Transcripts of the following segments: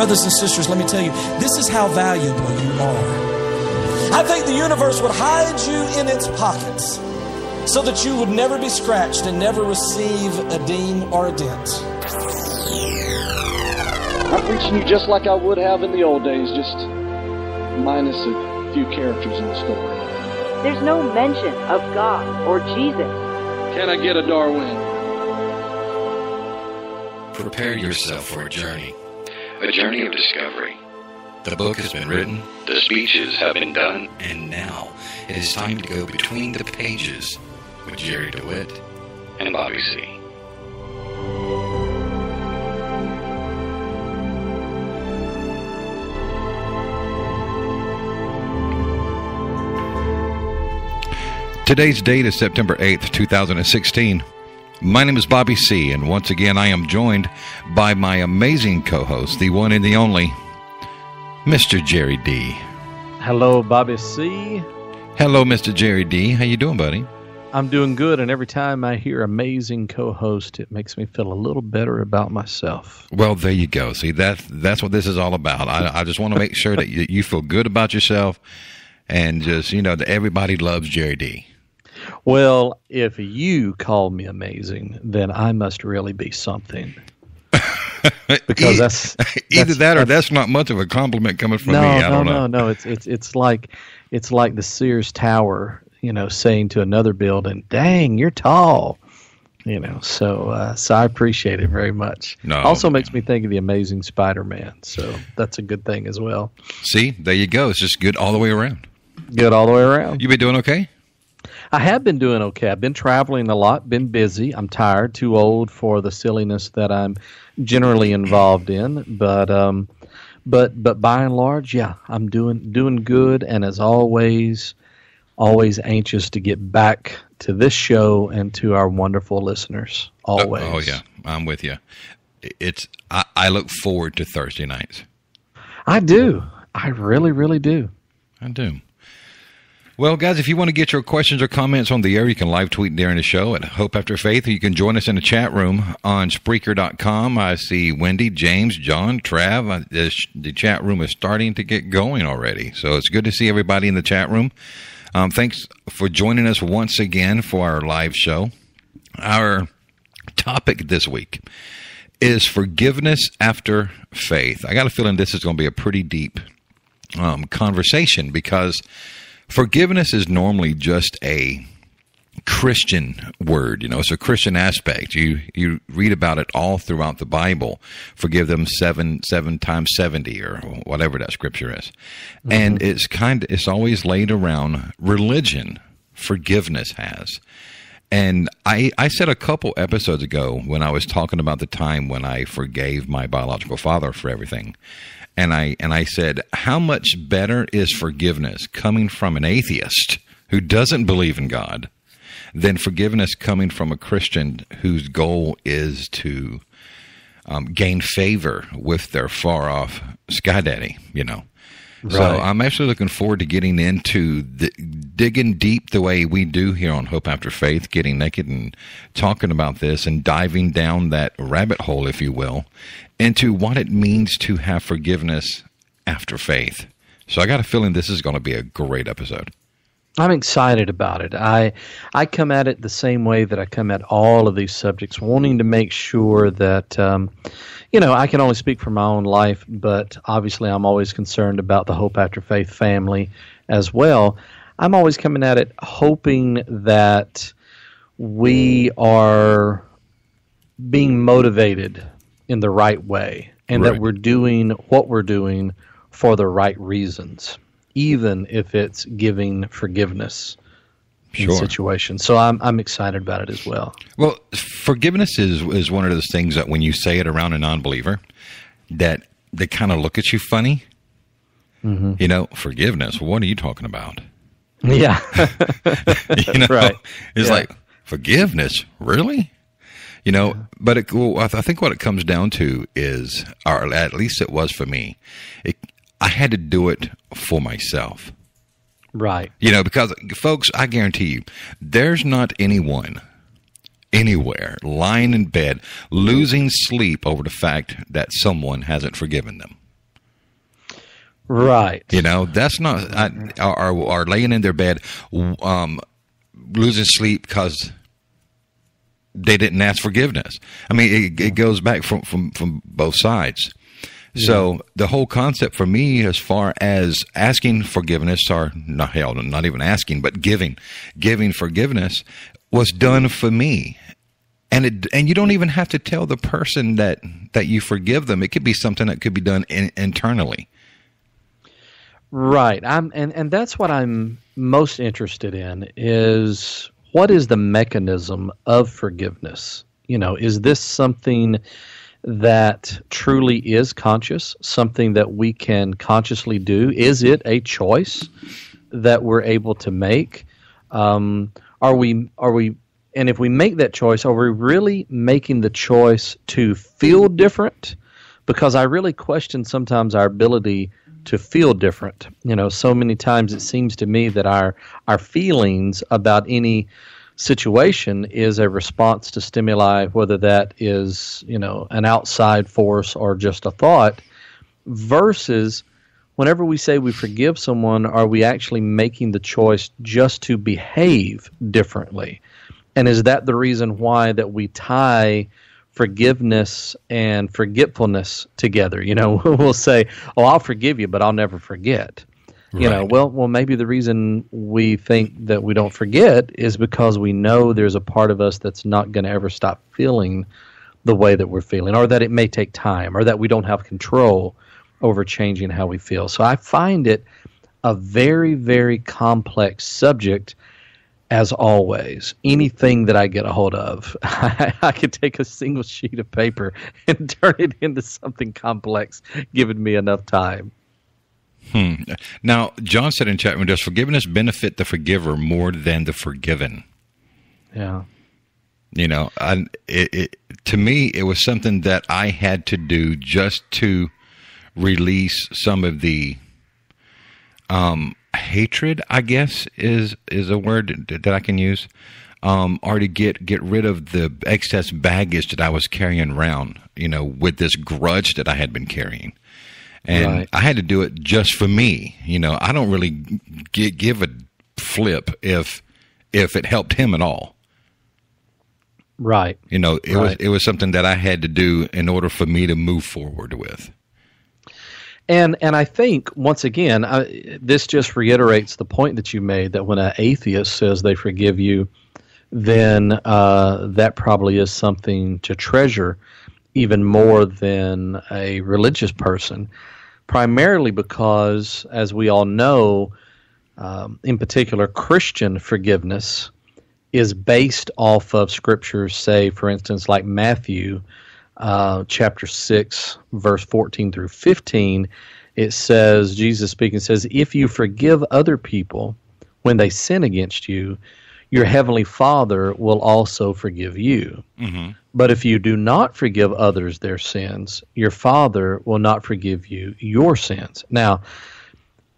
Brothers and sisters, let me tell you, this is how valuable you are. I think the universe would hide you in its pockets so that you would never be scratched and never receive a ding or a dent. I'm preaching you just like I would have in the old days, just minus a few characters in the story. There's no mention of God or Jesus. Can I get a Darwin? Prepare yourself for a journey, a journey of discovery. The book has been written, the speeches have been done, and now it is time to go between the pages with Jerry DeWitt and Bobby C. Today's date is September 8th, 2016. My name is Bobby C., and once again I am joined by my amazing co host, the one and the only, Mr. Jerry D. Hello, Bobby C. Hello, Mr. Jerry D. How you doing, buddy? I'm doing good, and every time I hear amazing co-host, it makes me feel a little better about myself. Well, there you go. See, that that's what this is all about. I, I just want to make sure that you, you feel good about yourself, and just you know that everybody loves Jerry D. Well, if you call me amazing, then I must really be something. because that's, either that or that's, that's, not much of a compliment coming from no, me. I no, don't no, no. It's it's it's like it's like the Sears Tower, you know, saying to another building, "Dang, you're tall." You know, so uh, so I appreciate it very much. No, also makes me think of the Amazing Spider-Man, so that's a good thing as well. See, there you go. It's just good all the way around. Good all the way around. You been doing okay? I have been doing okay. I've been traveling a lot, been busy. I'm tired, too old for the silliness that I'm generally involved in, but um, but but by and large, yeah, I'm doing doing good, and as always, always anxious to get back to this show and to our wonderful listeners. Always. Oh, oh yeah, I'm with you. It's I, I look forward to Thursday nights. I do. I really, really do. I do. Well, guys, if you want to get your questions or comments on the air, you can live tweet during the show at Hope After Faith, or you can join us in the chat room on Spreaker.com. I see Wendy, James, John, Trav. The chat room is starting to get going already, so it's good to see everybody in the chat room. Um, thanks for joining us once again for our live show. Our topic this week is forgiveness after faith. I got a feeling this is going to be a pretty deep um, conversation because forgiveness is normally just a Christian word. You know, it's a Christian aspect. You you read about it all throughout the Bible. Forgive them seven seven times seventy or whatever that scripture is, mm-hmm. and it's kind of it's always laid around religion. Forgiveness has. And I, I said a couple episodes ago when I was talking about the time when I forgave my biological father for everything and I and I said, how much better is forgiveness coming from an atheist who doesn't believe in God than forgiveness coming from a Christian whose goal is to um, gain favor with their far off sky daddy, you know. Right. So I'm actually looking forward to getting into the, digging deep the way we do here on Hope After Faith, getting naked and talking about this and diving down that rabbit hole, if you will, into what it means to have forgiveness after faith. So I got a feeling this is going to be a great episode. I'm excited about it. I I come at it the same way that I come at all of these subjects, wanting to make sure that um, you know I can only speak for my own life, but obviously I'm always concerned about the Hope After Faith family as well. I'm always coming at it hoping that we are being motivated in the right way and right. that we're doing what we're doing for the right reasons, even if it's giving forgiveness sure. in situations. So I'm I'm excited about it as well. Well, forgiveness is is one of those things that when you say it around a non-believer, that they kind of look at you funny. Mm-hmm. You know, forgiveness. What are you talking about? Yeah, you know, right. It's yeah. like forgiveness, really? You know, yeah. but it, well, I think what it comes down to is, or at least it was for me, it, I had to do it for myself. Right. You know, because folks, I guarantee you, there's not anyone anywhere lying in bed losing sleep over the fact that someone hasn't forgiven them. Right. You know, that's not I, are, are laying in their bed, um, losing sleep because they didn't ask forgiveness. I mean, it, it goes back from from from both sides. So the whole concept for me, as far as asking forgiveness, or not hell, not even asking, but giving, giving forgiveness, was done for me. And it, and you don't even have to tell the person that that you forgive them. It could be something that could be done in, internally. Right. I'm and, and that's what I'm most interested in is what is the mechanism of forgiveness? You know, is this something that truly is conscious, something that we can consciously do? Is it a choice that we're able to make? Um, are we are we and if we make that choice, are we really making the choice to feel different? Because I really question sometimes our ability to feel different. You know, so many times it seems to me that our our feelings about any situation is a response to stimuli, whether that is, you know, an outside force or just a thought, versus whenever we say we forgive someone, are we actually making the choice just to behave differently? And is that the reason why that we tie forgiveness and forgetfulness together? You know, we'll say, "Oh, I'll forgive you, but I'll never forget." You know, well, well, maybe the reason we think that we don't forget is because we know there's a part of us that's not going to ever stop feeling the way that we're feeling, or that it may take time, or that we don't have control over changing how we feel. So I find it a very, very complex subject. As always, anything that I get a hold of, I, I could take a single sheet of paper and turn it into something complex, given me enough time. Now, John said in chat room, does forgiveness benefit the forgiver more than the forgiven? Yeah. You know, I, it, it, to me, it was something that I had to do just to release some of the um, hatred. I guess is is a word that I can use, um, or to get get rid of the excess baggage that I was carrying around. You know, with this grudge that I had been carrying. And Right. I had to do it just for me. You know, I don't really g- give a flip if if it helped him at all. Right. You know, it was it was something that I had to do in order for me to move forward with. And and I think once again, I, this just reiterates the point that you made that when an atheist says they forgive you, then uh, that probably is something to treasure even more than a religious person. Primarily because, as we all know, um, in particular, Christian forgiveness is based off of scriptures, say, for instance, like Matthew uh, chapter 6, verse 14 through 15, it says, Jesus speaking says, If you forgive other people when they sin against you, your heavenly Father will also forgive you. But if you do not forgive others their sins, your Father will not forgive you your sins. Now,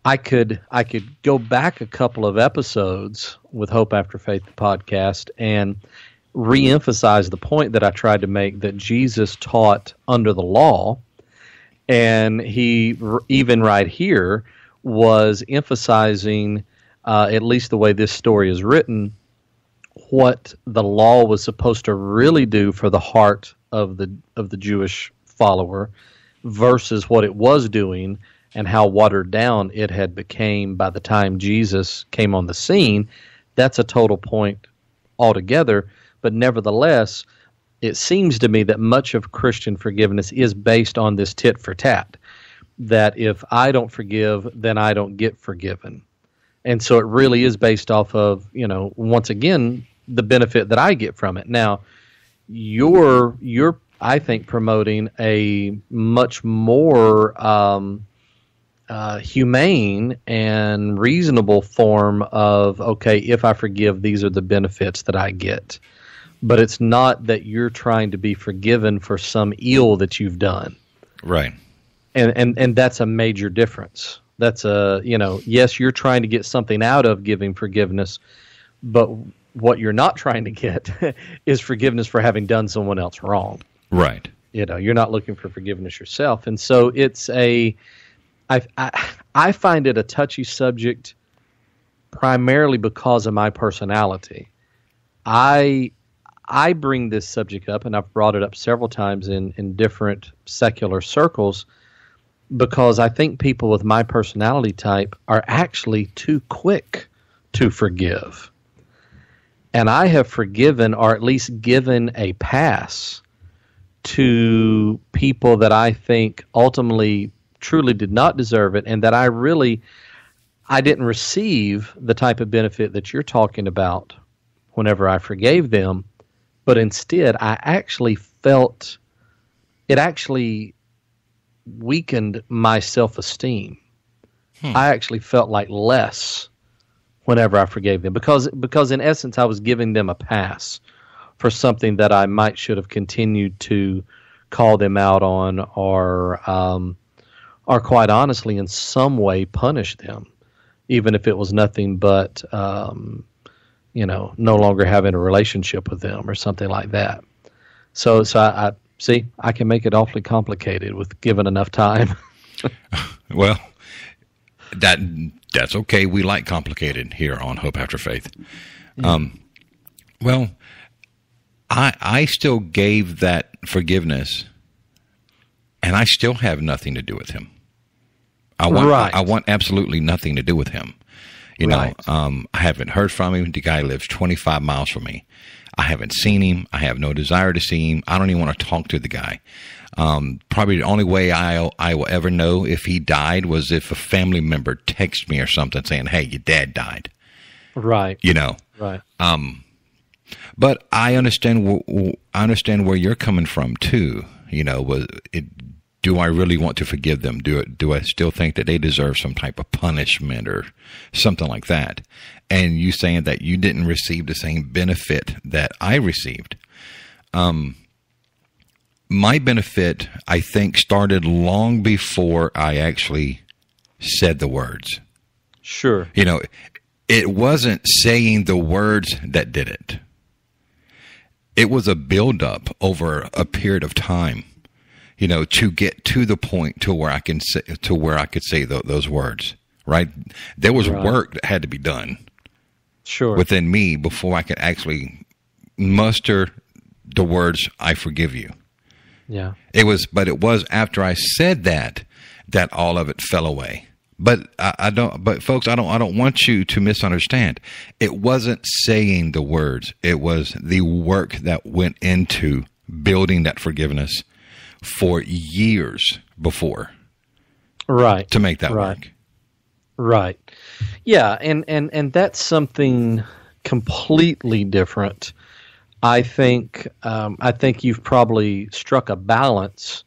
I could I could go back a couple of episodes with Hope After Faith the podcast and re-emphasize the point that I tried to make that Jesus taught under the law and he even right here was emphasizing uh, at least the way this story is written what the law was supposed to really do for the heart of the of the Jewish follower versus what it was doing and how watered down it had became by the time Jesus came on the scene. That's a total point altogether but nevertheless it seems to me that much of Christian forgiveness is based on this tit for tat that if I don't forgive then I don't get forgiven and so it really is based off of you know once again the benefit that I get from it. Now, you're you're I think promoting a much more um, uh, humane and reasonable form of okay, if I forgive, these are the benefits that I get. But it's not that you're trying to be forgiven for some ill that you've done Right. and and and that's a major difference that's a you know yes you're trying to get something out of giving forgiveness but what you're not trying to get is forgiveness for having done someone else wrong Right. you know you're not looking for forgiveness yourself and so it's a I, I I find it a touchy subject primarily because of my personality. I I bring this subject up, and I've brought it up several times in, in different secular circles because I think people with my personality type are actually too quick to forgive. And I have forgiven or at least given a pass to people that I think ultimately truly did not deserve it and that I really I didn't receive the type of benefit that you're talking about whenever I forgave them, but instead I actually felt it actually weakened my self esteem. Hmm. I actually felt like less whenever I forgave them because because in essence I was giving them a pass for something that I might should have continued to call them out on or um, or quite honestly in some way punish them, even if it was nothing but um, you know no longer having a relationship with them or something like that. So so I, I see I can make it awfully complicated with given enough time. well, that that's okay. We like complicated here on Hope After Faith. Um, well, I I still gave that forgiveness, and I still have nothing to do with him. I want right. I, I want absolutely nothing to do with him. You right. know, um, I haven't heard from him. The guy lives 25 miles from me. I haven't seen him. I have no desire to see him. I don't even want to talk to the guy. Um, probably the only way I I will ever know if he died was if a family member texts me or something saying, "Hey, your dad died." Right. You know. Right. Um, but I understand. I understand where you're coming from too. You know, was it? Do I really want to forgive them? Do it, do I still think that they deserve some type of punishment or something like that? And you saying that you didn't receive the same benefit that I received. Um, my benefit, I think, started long before I actually said the words. Sure. You know, it wasn't saying the words that did it. It was a buildup over a period of time, you know, to get to the point to where I can say to where I could say th- those words. Right? There was right. work that had to be done. Sure. Within me before I could actually muster the words "I forgive you." Yeah. It was, but it was after I said that that all of it fell away. But I, I, don't. But folks, I don't. I don't want you to misunderstand. It wasn't saying the words. It was the work that went into building that forgiveness for years before. Right. To make that right. work. Right. Yeah, and and and that's something completely different I think um, I think you've probably struck a balance.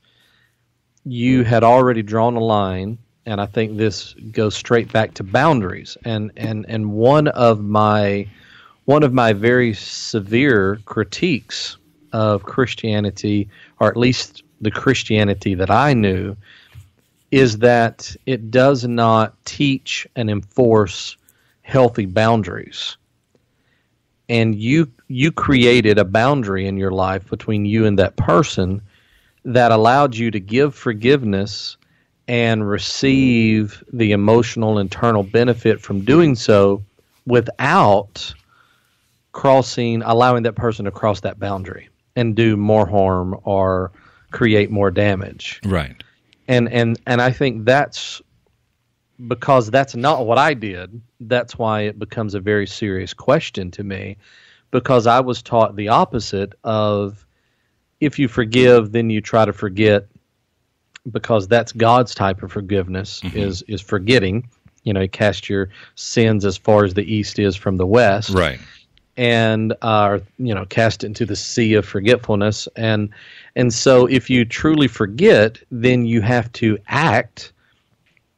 You had already drawn a line, and I think this goes straight back to boundaries. And and and one of my one of my very severe critiques of Christianity, or at least the Christianity that I knew, is that it does not teach and enforce healthy boundaries. And you you created a boundary in your life between you and that person that allowed you to give forgiveness and receive the emotional internal benefit from doing so without crossing allowing that person to cross that boundary and do more harm or create more damage right and and and I think that's because that's not what I did, that's why it becomes a very serious question to me. Because I was taught the opposite of if you forgive, then you try to forget, because that's God's type of forgiveness mm-hmm. is is forgetting. You know, cast your sins as far as the east is from the west. Right. And uh, you know, cast into the sea of forgetfulness. And and so if you truly forget, then you have to act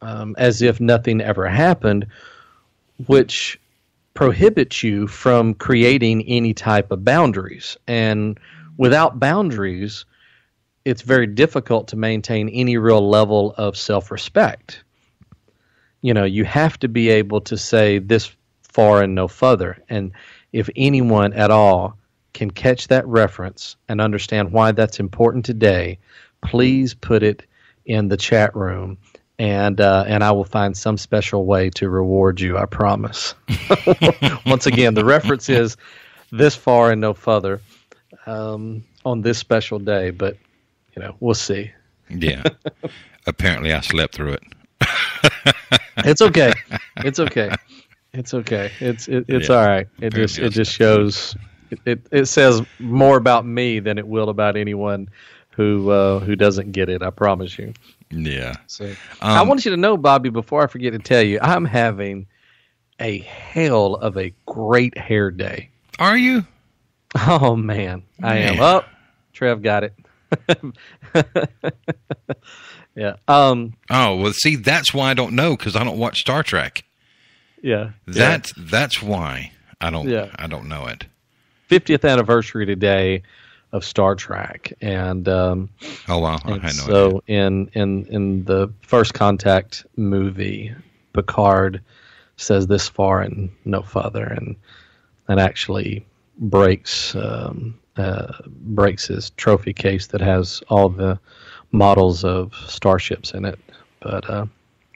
um, as if nothing ever happened, which prohibits you from creating any type of boundaries. And without boundaries, it's very difficult to maintain any real level of self respect. You know, you have to be able to say this far and no further. And if anyone at all can catch that reference and understand why that's important today, please put it in the chat room and uh, and I will find some special way to reward you. I promise. Once again, the reference is this far and no further um, on this special day, but you know we'll see. Yeah. Apparently, I slept through it. It's okay. It's okay. It's okay. It's it, it's Yeah. all right. It Very just it just shows it, it says more about me than it will about anyone who uh, who doesn't get it. I promise you. Yeah. So I Um, want you to know, Bobby, before I forget to tell you, I'm having a hell of a great hair day. Are you? Oh man, I am up. Trev got it. yeah. Um. Oh well, see, that's why I don't know because I don't watch Star Trek. Yeah. That's that's why I don't. Yeah. I don't know it. 50th anniversary today of Star Trek, and um, Oh wow, I no so idea. in in in the first contact movie, Picard says this far and no further, and and actually breaks um, uh, breaks his trophy case that has all the models of starships in it. But uh,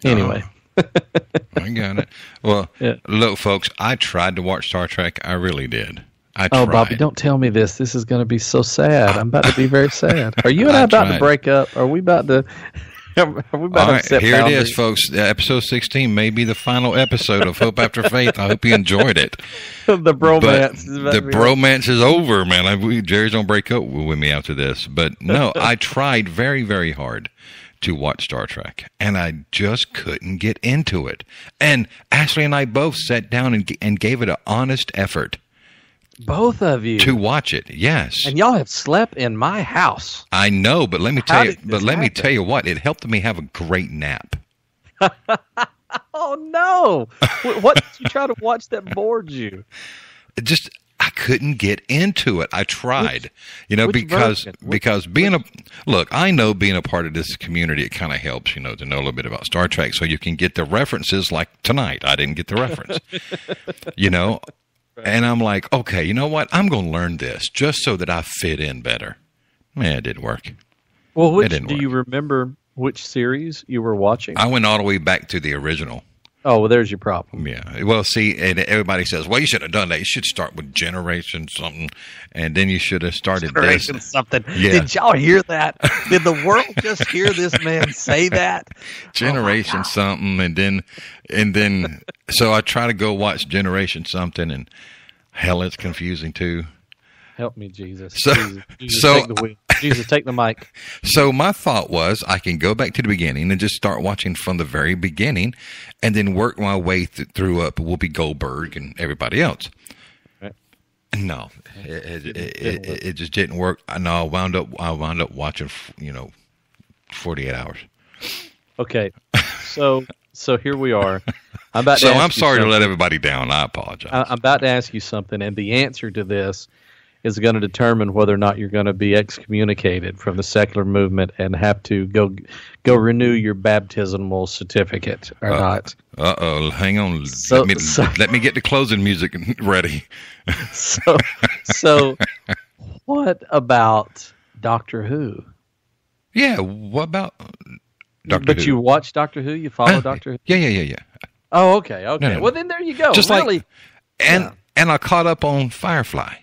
anyway, I got it. Well, Yeah. look, folks, I tried to watch Star Trek. I really did. I oh tried. Bobby, don't tell me this. This is going to be so sad. I'm about to be very sad. Are you and I, I about tried. to break up? Are we about to? Are we about All to right, here it boundaries? is, folks. Episode 16 may be the final episode of Hope After Faith. I hope you enjoyed it. the bromance. is the bromance is over, man. I, we, Jerry's don't break up with me after this. But no, I tried very, very hard to watch Star Trek, and I just couldn't get into it. And Ashley and I both sat down and, and gave it an honest effort Both of you. to watch it. Yes, And y'all have slept in my house. I know, but let me How tell you. But let me tell you what. It helped me have a great nap. Oh no! What did you try to watch that bored you? Just I couldn't get into it. I tried, you know, because version? Which- because being a look, I know being a part of this community, it kind of helps, you know, to know a little bit about Star Trek, so you can get the references. Like tonight, I didn't get the reference, you know, and I'm like, okay, you know what? I'm going to learn this just so that I fit in better. Man, it didn't work. Well, which didn't do you remember? Which series you were watching? I went all the way back to the original. Oh, well, there's your problem. Yeah. Well, see, and everybody says, well, you should have done that. You should start with Generation something, and then you should have started this. Generation something. Yeah. Did y'all hear that? Did the world just hear this man say that? generation oh, something and then and then so i try to go watch generation something and hell it's confusing too Help me, Jesus. So- Jesus, Jesus so- take the wheel. Jesus, take the mic. so my thought was i can go back to the beginning and just start watching from the very beginning and then work my way th- through up whoopi goldberg and everybody else Right. no it, it, it, it, just didn't work i know i wound up i wound up watching you know 48 hours Okay, so so here we are. I'm about. So i'm sorry to let everybody down i apologize I- I'm about to ask you something, and the answer to this is going to determine whether or not you're going to be excommunicated from the secular movement and have to go go renew your baptismal certificate or not. Uh oh, hang on. So- let me so- let me get the closing music ready. So, so what about Doctor Who? Yeah, what about Doctor but Who? you watch Doctor Who? You follow Huh? Doctor Who? Yeah, yeah, yeah, yeah. Oh, okay, okay. No, no, well, then there you go. Just really? like and Yeah. and I caught up on Firefly.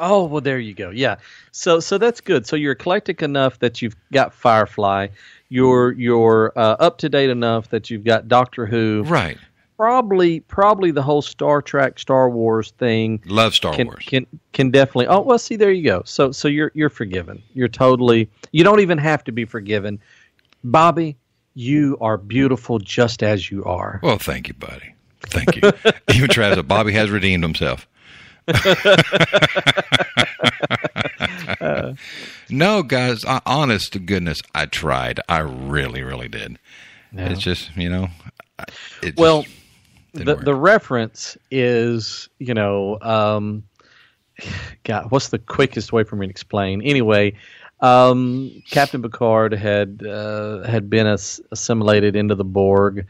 Oh well, there you go. Yeah. So so that's good. So you're eclectic enough that you've got Firefly. You're you're uh, up to date enough that you've got Doctor Who. Right. Probably probably the whole Star Trek Star Wars thing Love Star can Wars. can can definitely. Oh well, see there you go. So so you're you're forgiven. You're totally. You don't even have to be forgiven, Bobby. You are beautiful just as you are. well, thank you, buddy. Thank you. Even Travis, Bobby has redeemed himself. no, guys, I, honest to goodness, I tried. I really, really did. Yeah. It's just, you know, it Well, the work. the reference is you know um god what's the quickest way for me to explain anyway um captain picard had uh, had been as- assimilated into the borg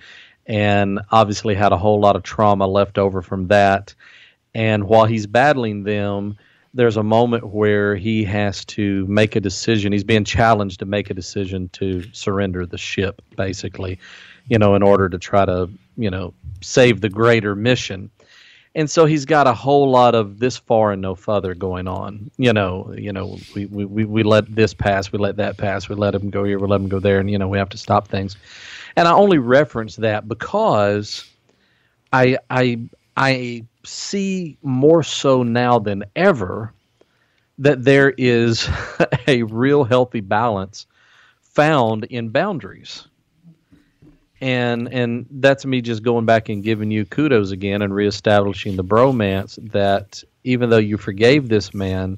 and obviously had a whole lot of trauma left over from that and while he's battling them there's a moment where he has to make a decision. He's being challenged to make a decision to surrender the ship, basically, you know, in order to try to, you know, save the greater mission. And so he's got a whole lot of this far and no further going on. You know, you know, we, we, we, we let this pass, we let that pass, we let him go here, we let him go there, and you know, we have to stop things. And I only reference that because I I I see more so now than ever that there is a real healthy balance found in boundaries. And and that's me just going back and giving you kudos again and reestablishing the bromance that even though you forgave this man,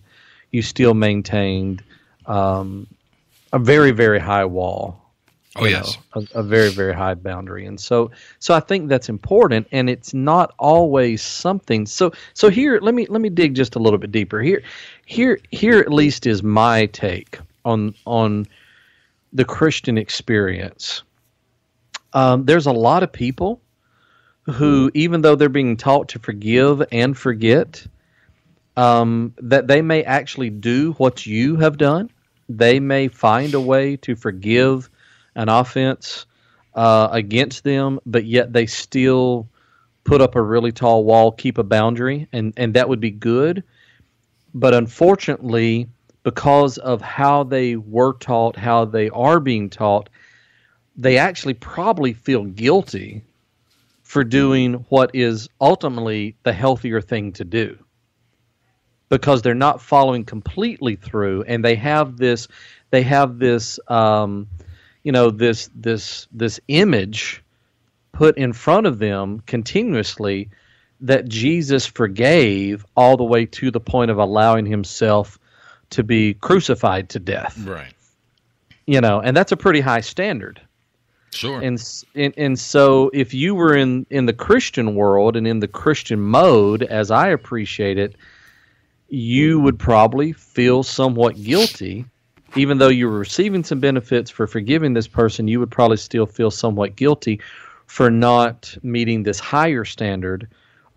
you still maintained um, a very very high wall Oh yes, know, a, a, very very high boundary, and so so I think that's important, and it's not always something. So so here, let me let me dig just a little bit deeper. Here, here here at least is my take on on the Christian experience. Um, there's a lot of people who, even though they're being taught to forgive and forget, um, that they may actually do what you have done. They may find a way to forgive an offense uh, against them, but yet they still put up a really tall wall, keep a boundary, and, and that would be good. But unfortunately, because of how they were taught, how they are being taught, they actually probably feel guilty for doing what is ultimately the healthier thing to do because they're not following completely through and they have this they have this um, you know this this this image put in front of them continuously that Jesus forgave all the way to the point of allowing himself to be crucified to death. Right. You know, and that's a pretty high standard. Sure. And, and and so if you were in in the Christian world and in the Christian mode as I appreciate it, you would probably feel somewhat guilty even though you were receiving some benefits for forgiving this person, you would probably still feel somewhat guilty for not meeting this higher standard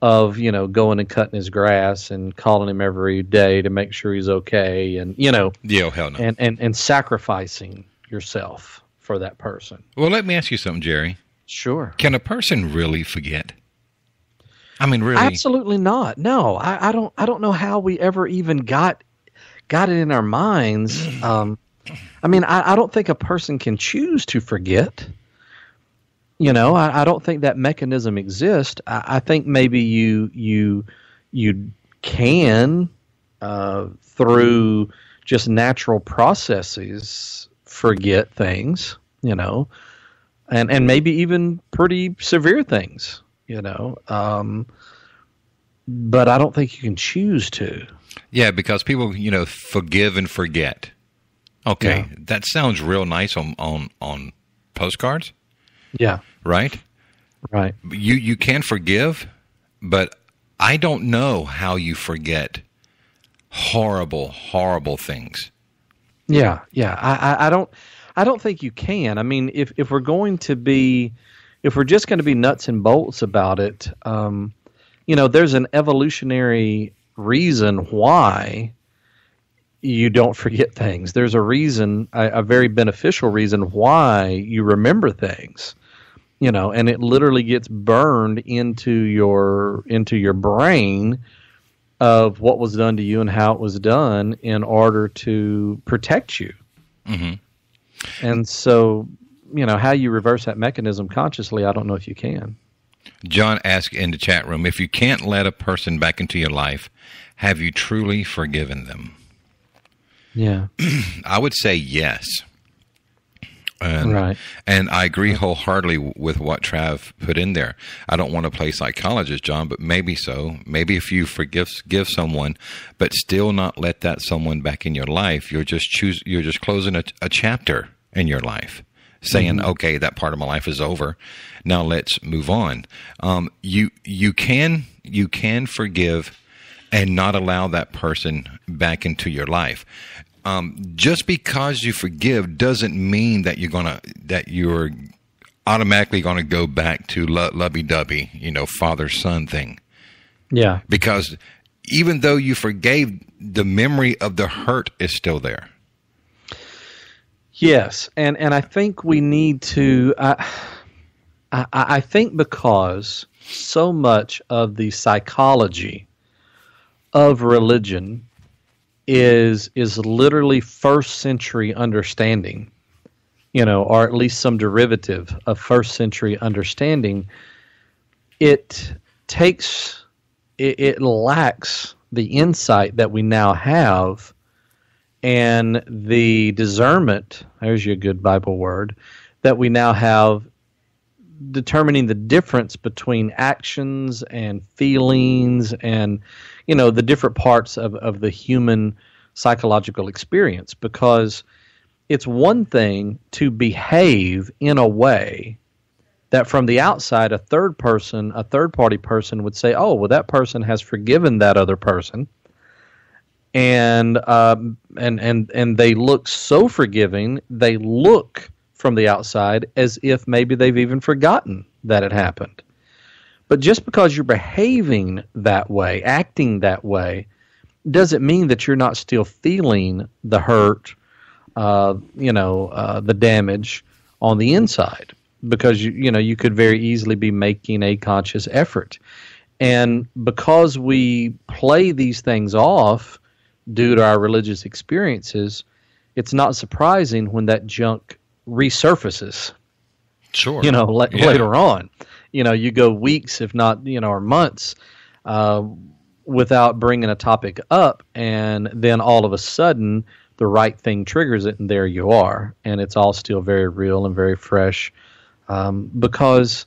of you know going and cutting his grass and calling him every day to make sure he's okay and you know yeah hell no. and and, and sacrificing yourself for that person. Well let me ask you something jerry. Sure. Can a person really forget? I mean really. Absolutely not. No I, I don't i don't know how we ever even got got it in our minds. Um, I mean, I, I, don't think a person can choose to forget. You know, I, I don't think that mechanism exists. I, I, think maybe you you you can uh, through just natural processes forget things. You know, and and maybe even pretty severe things. You know, um, but I don't think you can choose to. Yeah, because people, you know, forgive and forget. Okay, yeah. that sounds real nice on on on postcards. Yeah. Right. Right. You you can forgive, but I don't know how you forget horrible, horrible things. Yeah, yeah. I, I, I don't I don't think you can. I mean, if if we're going to be if we're just going to be nuts and bolts about it, um, you know, there's an evolutionary reason why you don't forget things. There's a reason, a, a, very beneficial reason why you remember things. You know, and it literally gets burned into your into your brain of what was done to you and how it was done in order to protect you. Mm-hmm. And so, you know, how you reverse that mechanism consciously, I don't know if you can. John asked in the chat room if you can't let a person back into your life, have you truly forgiven them? Yeah. I would say yes. And, right. And I agree wholeheartedly with what Trav put in there. I don't want to play psychologist, John, but maybe so. Maybe if you forgive give someone, but still not let that someone back in your life, you're just choose you're just closing a, a chapter in your life, saying, mm-hmm. "Okay, that part of my life is over. Now let's move on." Um, you you can you can forgive and not allow that person back into your life. Um, just because you forgive doesn't mean that you're gonna that you're automatically going to go back to lo- lovey-dovey, you know, father son thing. Yeah, because even though you forgave, the memory of the hurt is still there. Yes, and and I think we need to. Uh, I, I think because so much of the psychology of religion is is literally first century understanding, you know, or at least some derivative of first century understanding. It takes it, it lacks the insight that we now have and the discernment there's your good bible word that we now have determining the difference between actions and feelings and you know the different parts of, of the human psychological experience. Because it's one thing to behave in a way that from the outside a third person a third party person would say oh well that person has forgiven that other person and um, and and and they look so forgiving they look from the outside as if maybe they've even forgotten that it happened. But just because you're behaving that way acting that way doesn't mean that you're not still feeling the hurt uh, you know uh, the damage on the inside. Because you you know you could very easily be making a conscious effort. And because we play these things off due to our religious experiences it's not surprising when that junk resurfaces. Sure. you know la- Yeah. later on. You know you go weeks if not you know or months uh, without bringing a topic up and then all of a sudden the right thing triggers it and there you are. And it's all still very real and very fresh. Um, because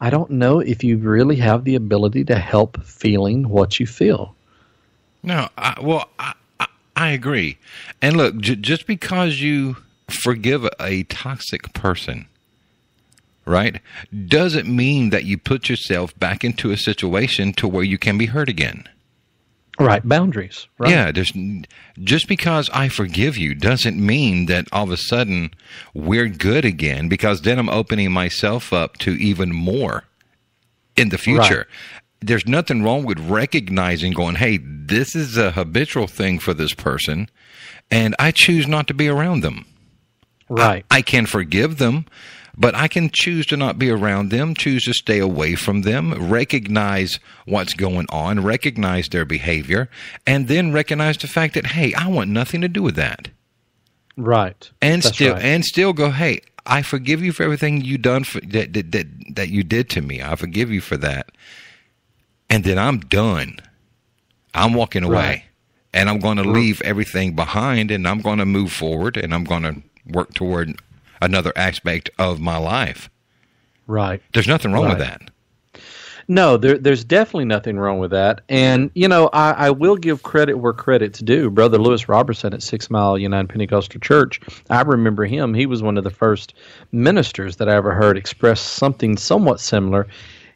i don't know if you really have the ability to help feeling what you feel No, I, well, I, I, I agree. And look, j- just because you forgive a, toxic person, right, doesn't mean that you put yourself back into a situation to where you can be hurt again. right boundaries right Yeah, there's just because I forgive you doesn't mean that all of a sudden we're good again because then I'm opening myself up to even more in the future. There's nothing wrong with recognizing going, "Hey, this is a habitual thing for this person and I choose not to be around them." right I can forgive them, but I can choose to not be around them, choose to stay away from them, recognize what's going on, recognize their behavior, and then recognize the fact that hey, I want nothing to do with that. right And That's still right. and still go, hey, I forgive you for everything you done for that, that that that you did to me. I forgive you for that. And then I'm done. I'm walking away. Right. And I'm going to leave everything behind and I'm going to move forward and I'm going to work toward another aspect of my life. right There's nothing wrong with that. No, there, there's definitely nothing wrong with that. And, you know, I, I will give credit where credit's due. Brother Lewis Robertson at Six Mile United Pentecostal Church, I remember him. He was one of the first ministers that I ever heard express something somewhat similar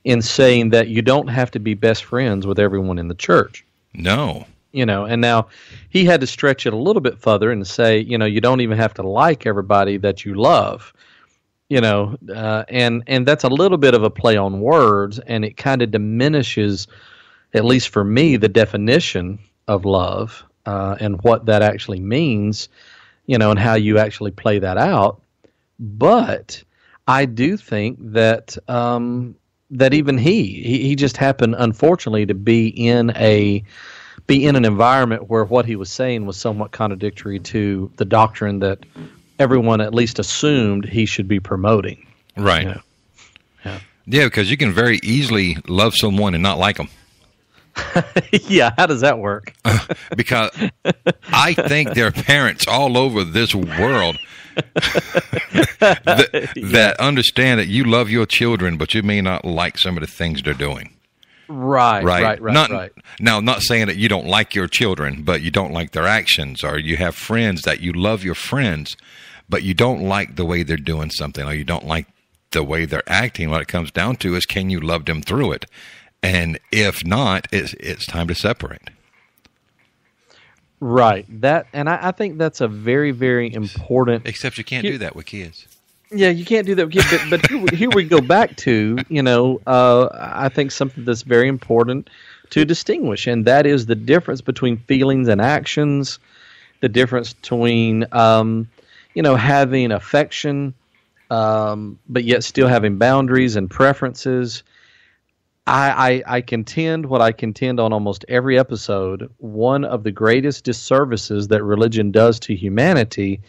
in saying that you don't have to be best friends with everyone in the church. No. you know and now he had to stretch it a little bit further and say you know you don't even have to like everybody that you love. You know uh, and and that's a little bit of a play on words and it kind of diminishes at least for me the definition of love uh, and what that actually means you know and how you actually play that out. But i do think that um, that even he, he he just happened unfortunately to be in a be in an environment where what he was saying was somewhat contradictory to the doctrine that everyone at least assumed he should be promoting. Right. Yeah. Yeah. Yeah, because you can very easily love someone and not like them. yeah, how does that work? because I think there are parents all over this world that, that understand that you love your children, but you may not like some of the things they're doing. Right, Right. right, right, not, right. Now, not saying that you don't like your children, but you don't like their actions, or you have friends that you love your friends, but you don't like the way they're doing something, or you don't like the way they're acting. What it comes down to is, can you love them through it? And if not, it's it's time to separate. Right. That and I, I think that's a very, very important Except you can't You- do that with kids. Yeah, you can't do that. Yeah, But, but here, we- here we go back to, you know, uh, I think something that's very important to distinguish, and that is the difference between feelings and actions, the difference between um, you know having affection, um, but yet still having boundaries and preferences. I, I, I contend what I contend on almost every episode. One of the greatest disservices that religion does to humanity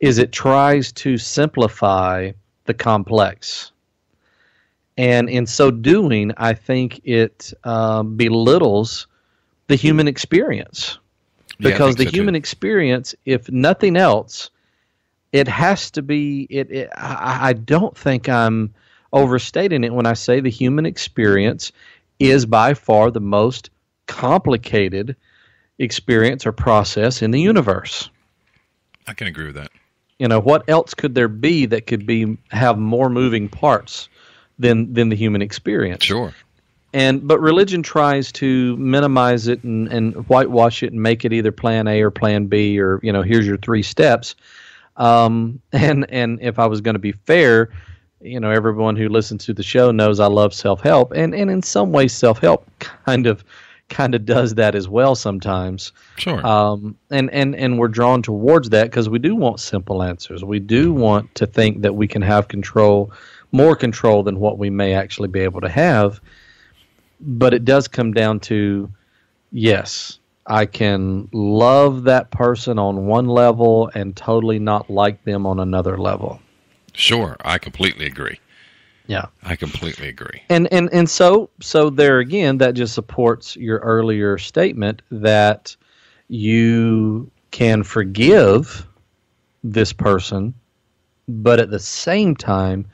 is it tries to simplify the complex. And in so doing, I think it um, belittles the human experience. Because think the so, too. human experience, if nothing else, it has to be. It. it I, I don't think I'm overstating it when I say the human experience is by far the most complicated experience or process in the universe. I can agree with that. You know, what else could there be that could be have more moving parts than than the human experience? Sure. and but religion tries to minimize it and, and whitewash it and make it either plan A or plan B or you know here's your three steps. Um, and and if I was going to be fair, you know everyone who listens to the show knows I love self help and and in some ways self help kind of kind of does that as well sometimes. Sure. Um, and, and, and we're drawn towards that because we do want simple answers. We do want to think that we can have control, more control than what we may actually be able to have. But it does come down to yes, I can love that person on one level and totally not like them on another level. Sure. I completely agree. Yeah. I completely agree. and and and so so there again that just supports your earlier statement that you can forgive this person but at the same time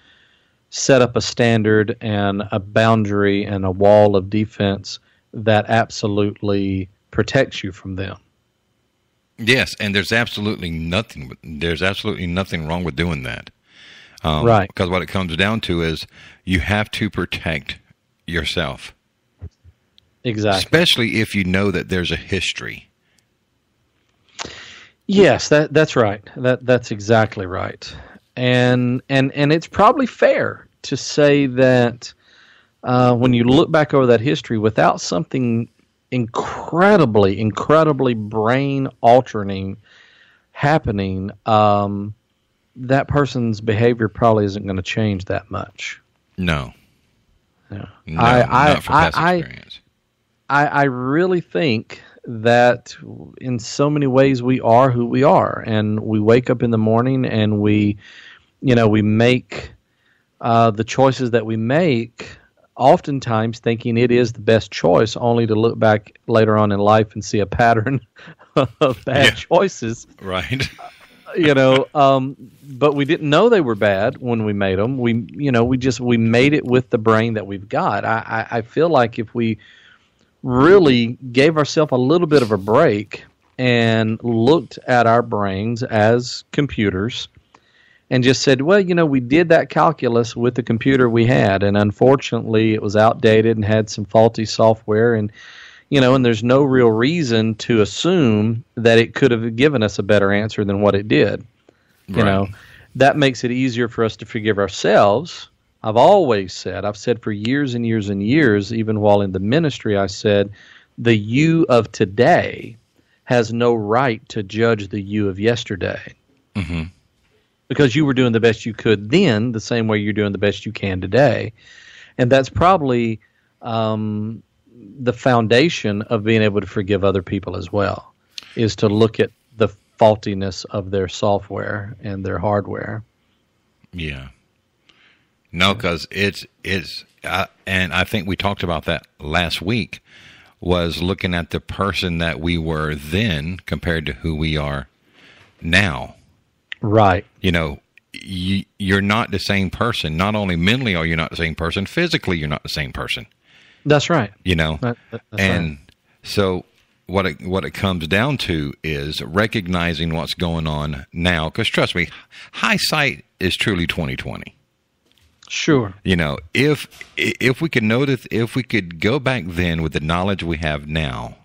set up a standard and a boundary and a wall of defense that absolutely protects you from them Yes, and there's absolutely nothing. There's absolutely nothing wrong with doing that. Um, Right. Because what it comes down to is you have to protect yourself, exactly especially if you know that there's a history. Yes, that that's right. That that's exactly right. And and and it's probably fair to say that uh, when you look back over that history, without something incredibly, incredibly brain altering happening, um, that person's behavior probably isn't going to change that much. No, Yeah. no, I- I- not for I- past I- experience. I, I really think that in so many ways we are who we are, and we wake up in the morning and we, you know, we make uh, the choices that we make. Oftentimes, thinking it is the best choice, only to look back later on in life and see a pattern of bad Yeah. choices right. You know um, but we didn't know they were bad when we made them we you know we just we made it with the brain that we've got. I i, I feel like if we really gave ourselves a little bit of a break and looked at our brains as computers and just said well you know we did that calculus with the computer we had and unfortunately it was outdated and had some faulty software and you know, and there's no real reason to assume that it could have given us a better answer than what it did. You Right. know, that makes it easier for us to forgive ourselves. I've always said, I've said for years and years and years, even while in the ministry, I said, the you of today has no right to judge the you of yesterday. Mhm. Because you were doing the best you could then, the same way you're doing the best you can today. And that's probably um, the foundation of being able to forgive other people as well, is to look at the faultiness of their software and their hardware. Yeah. No, because it's it's uh, and I think we talked about that last week. Was looking at the person that we were then compared to who we are now. Right. You know, you, you're not the same person. Not only mentally are you not the same person, physically you're not the same person. That's right. You know, That- that- and right. so what it what it comes down to is recognizing what's going on now. Because trust me, hindsight is truly twenty twenty. Sure. You know, if if we could notice, if we could go back then with the knowledge we have now,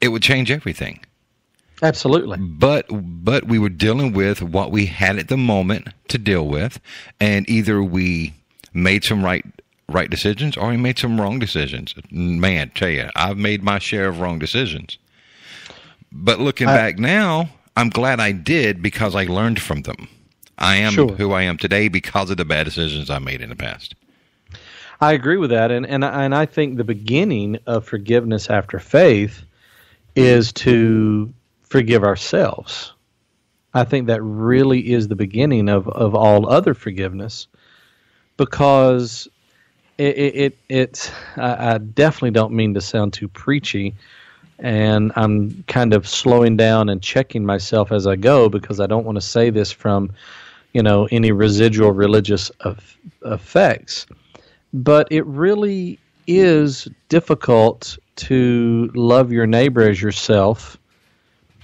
it would change everything. Absolutely. But but we were dealing with what we had at the moment to deal with, and either we made some right right decisions or he made some wrong decisions. Man, tell you, I've made my share of wrong decisions. But looking I- back now, I'm glad I did because I learned from them. I am Sure. who I am today because of the bad decisions I made in the past. I agree with that, and and I- and I think the beginning of forgiveness after faith is to forgive ourselves. I think that really is the beginning of of all other forgiveness, because it it, it it's I, I definitely don't mean to sound too preachy, and I'm kind of slowing down and checking myself as I go because I don't want to say this from, you know, any residual religious of, effects but it really is difficult to love your neighbor as yourself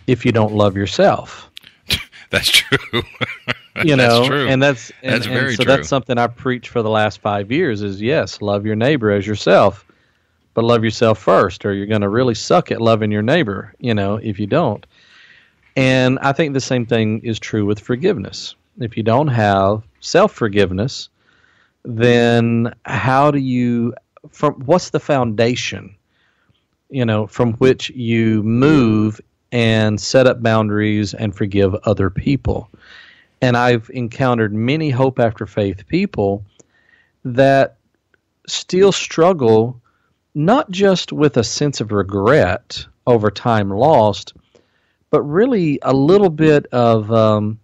if you don't love yourself That's true. you That's know true. and that's and, That's and very so true. that's something i preach for the last five years is yes love your neighbor as yourself but love yourself first or you're going to really suck at loving your neighbor you know if you don't and i think the same thing is true with forgiveness if you don't have self-forgiveness then how do you from what's the foundation you know from which you move and set up boundaries and forgive other people and i've encountered many hope after faith people that still struggle not just with a sense of regret over time lost but really a little bit of um,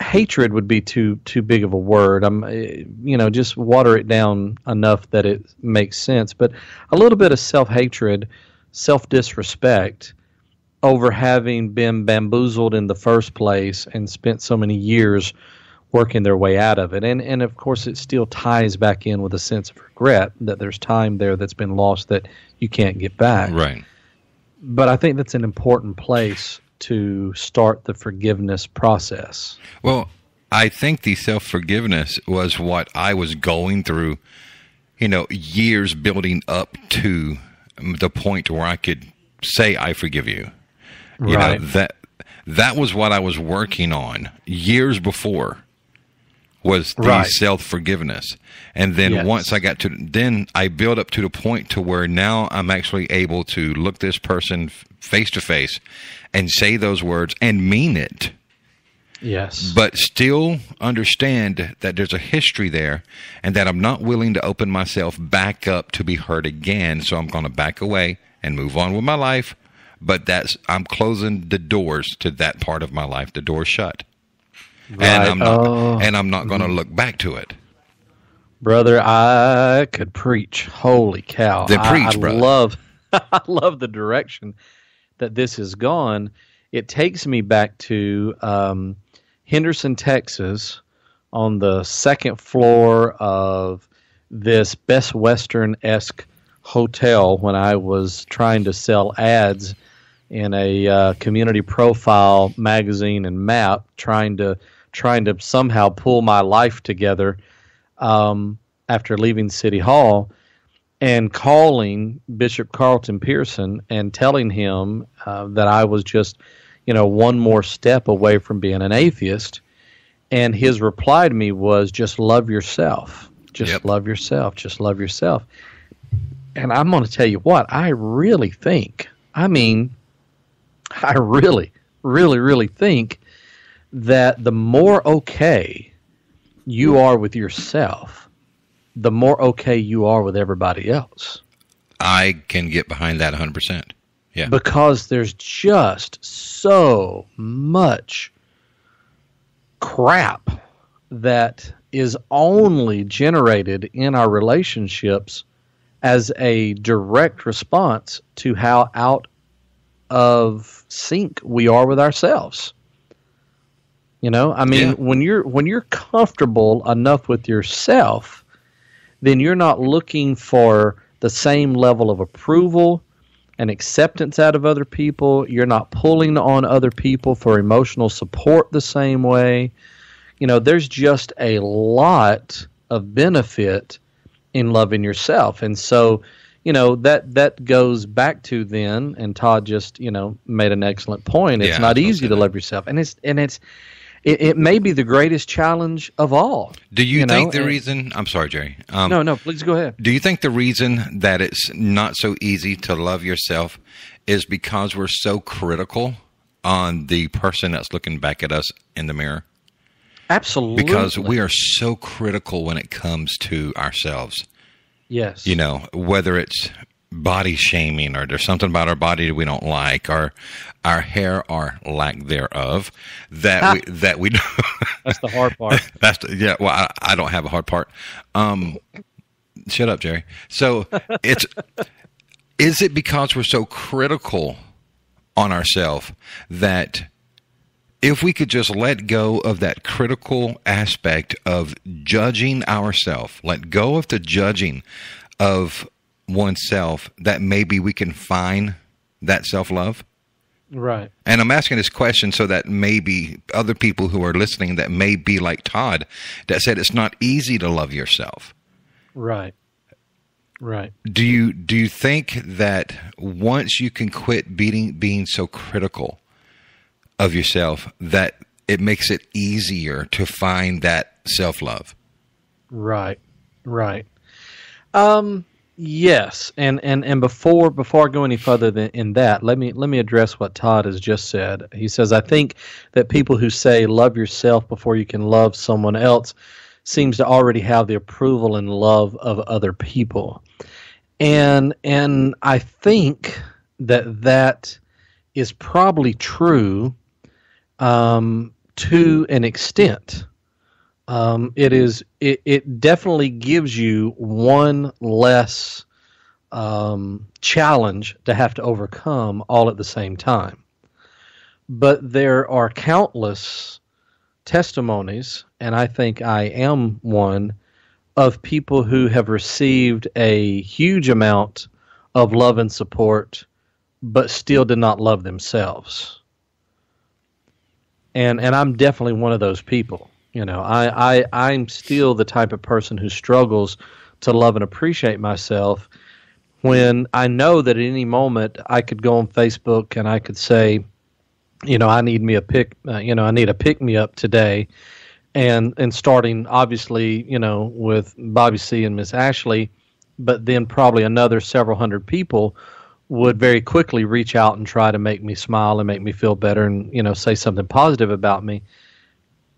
hatred would be too too big of a word. I'm, eh, you know, just water it down enough that it makes sense. But a little bit of self hatred, self disrespect over having been bamboozled in the first place and spent so many years working their way out of it. And and of course, it still ties back in with a sense of regret that there's time there that's been lost that you can't get back right. but I think that's an important place to start the forgiveness process. Well, I think the self forgiveness was what I was going through, you know, years building up to the point where I could say, I forgive you. You Right. know, that that was what I was working on years before was the Right. self forgiveness. And then Yes. once I got to then I built up to the point to where now I'm actually able to look this person face to face and say those words and mean it Yes. but still understand that there's a history there and that I'm not willing to open myself back up to be hurt again. So I'm going to back away and move on with my life. But that's, I'm closing the doors to that part of my life. The door's shut. And I'm not, Oh. and I'm not going to look back to it. brother, I could preach. Holy cow! Then I- I, brother. love, I love the direction that this has gone. It takes me back to um, Henderson, Texas, on the second floor of this Best Western esque hotel when I was trying to sell ads in a uh, community profile magazine and map, trying to trying to somehow pull my life together um, after leaving City Hall and calling Bishop Carlton Pearson and telling him uh, that I was just, you know, one more step away from being an atheist. And his reply to me was, just love yourself. Just Yep. love yourself. Just love yourself. And I'm going to tell you what, I really think, I mean, I really, really, really think that the more okay you are with yourself, the more okay you are with everybody else. I can get behind that 100%. Yeah. Because there's just so much crap that is only generated in our relationships as a direct response to how out of sync we are with ourselves. You know, I mean, Yeah. when you're when you're comfortable enough with yourself, then you're not looking for the same level of approval and acceptance out of other people. You're not pulling on other people for emotional support the same way. You know, there's just a lot of benefit in loving yourself. And so, you know, that that goes back to then and Todd just, you know, made an excellent point. It's Yeah, not easy to love yourself. And it's and it's it, it may be the greatest challenge of all. Do you, You know, think the and- reason? I'm sorry, Jerry. Um, no, no, please go ahead. Do you think the reason that it's not so easy to love yourself is because we're so critical on the person that's looking back at us in the mirror? Absolutely. Because we are so critical when it comes to ourselves. Yes, You know, whether it's body shaming or there's something about our body that we don't like or our hair or lack thereof that we that we that's the hard part. That's the, yeah. Well, I, I don't have a hard part. Um, shut up, Jerry. So it's is it because we're so critical on ourselves that if we could just let go of that critical aspect of judging ourselves, let go of the judging of oneself, that maybe we can find that self love? right. And I'm asking this question so that maybe other people who are listening that may be like Todd that said it's not easy to love yourself. Right. Right. Do you do you think that once you can quit being being so critical of yourself that it makes it easier to find that self-love? Right. Right. Um yes, and and and before before I go any further than in that, let me let me address what Todd has just said. He says I think that people who say love yourself before you can love someone else seems to already have the approval and love of other people. And and I think that that is probably true um, to an extent. Um, it is it, it definitely gives you one less um, challenge to have to overcome all at the same time. But there are countless testimonies and i think i am one of people who have received a huge amount of love and support but still did not love themselves and and i'm definitely one of those people you know, I, I I'm still the type of person who struggles to love and appreciate myself when I know that at any moment I could go on Facebook and I could say, you know, I need me a pick, uh, you know, I need a pick me up today, and and starting obviously, you know, with Bobby C and Miss Ashley, but then probably another several hundred people would very quickly reach out and try to make me smile and make me feel better and you know say something positive about me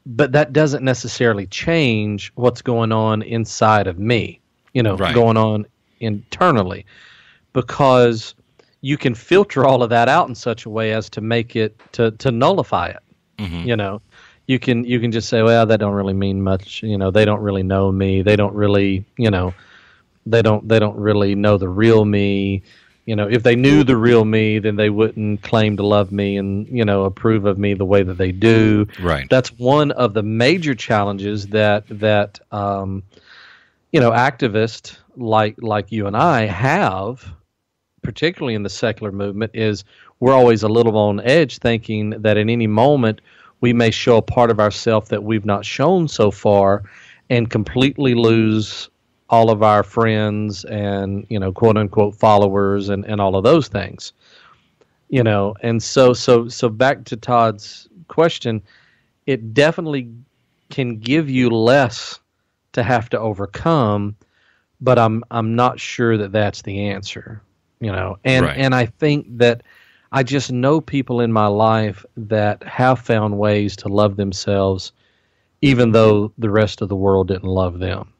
but that doesn't necessarily change what's going on inside of me, you know, Right. going on internally, because you can filter all of that out in such a way as to make it to to nullify it. Mm-hmm. You know, you can you can just say, well, that don't really mean much. You know, they don't really know me. They don't really, you know, they don't they don't really know the real me. You know, if they knew the real me, then they wouldn't claim to love me and you know approve of me the way that they do Right. that's one of the major challenges that that um, you know activists like like you and I have, particularly in the secular movement, is we're always a little on edge, thinking that at any moment we may show a part of ourselves that we've not shown so far, and completely lose all of our friends and you know quote unquote followers and, and all of those things you know? And so so so back to todd's question it definitely can give you less to have to overcome but i'm i'm not sure that that's the answer you know? And Right. and i think that i just know people in my life that have found ways to love themselves even though the rest of the world didn't love them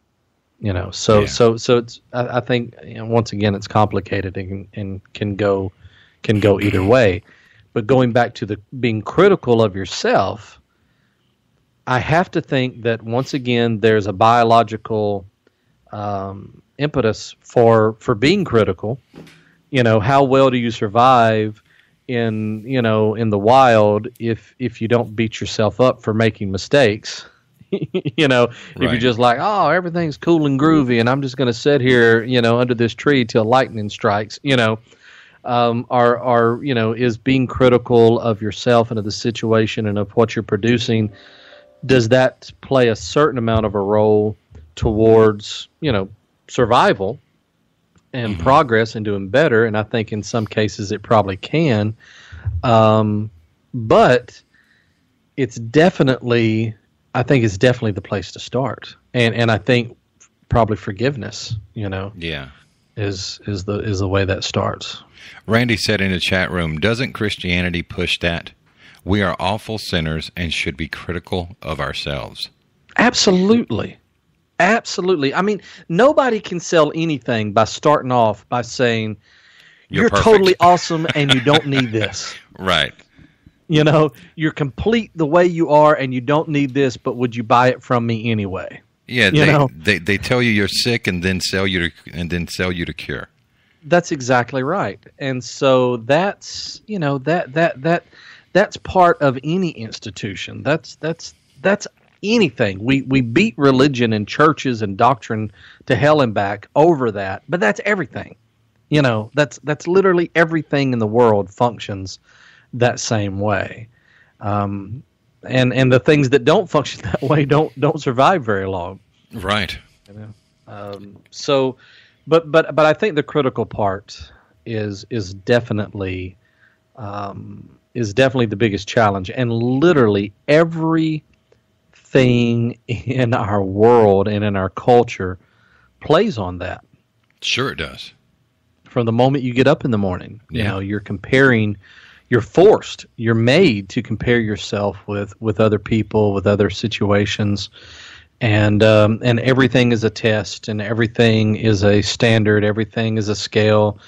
you know so Yeah. so so it's i, I think you know, once again it's complicated and, and can go can go either way. But going back to the being critical of yourself i have to think that once again there's a biological um, impetus for for being critical. You know how well do you survive in you know in the wild if if you don't beat yourself up for making mistakes you know if you're just like oh everything's cool and groovy and i'm just going to sit here you know under this tree till lightning strikes you know um, are are you know is being critical of yourself and of the situation and of what you're producing does that play a certain amount of a role towards you know survival and progress and doing better? And i think in some cases it probably can. Um, but it's definitely I think it's definitely the place to start. And and I think probably forgiveness, you know, Yeah. is is the is the way that starts. Randy said in the chat room, doesn't Christianity push that? We are awful sinners and should be critical of ourselves. Absolutely. Absolutely. I mean, nobody can sell anything by starting off by saying You're you're, totally awesome and you don't need this. Right. You know, you're complete the way you are and you don't need this, but would you buy it from me anyway? Yeah, You they, know. they they tell you you're sick and then sell you to, and then sell you to cure. That's exactly right. And so that's, you know, that that that that's part of any institution. That's that's that's anything. We we beat religion and churches and doctrine to hell and back over that, but that's everything. You know, that's that's literally everything in the world functions that same way. Um, and and the things that don't function that way don't don't survive very long. Right. So, but but but I think the critical part is is definitely um, is definitely the biggest challenge, and literally everything in our world and in our culture plays on that. Sure, it does. From the moment you get up in the morning, you know you're comparing. You're forced. You're made to compare yourself with with other people, with other situations and um, and everything is a test and everything is a standard everything is a scale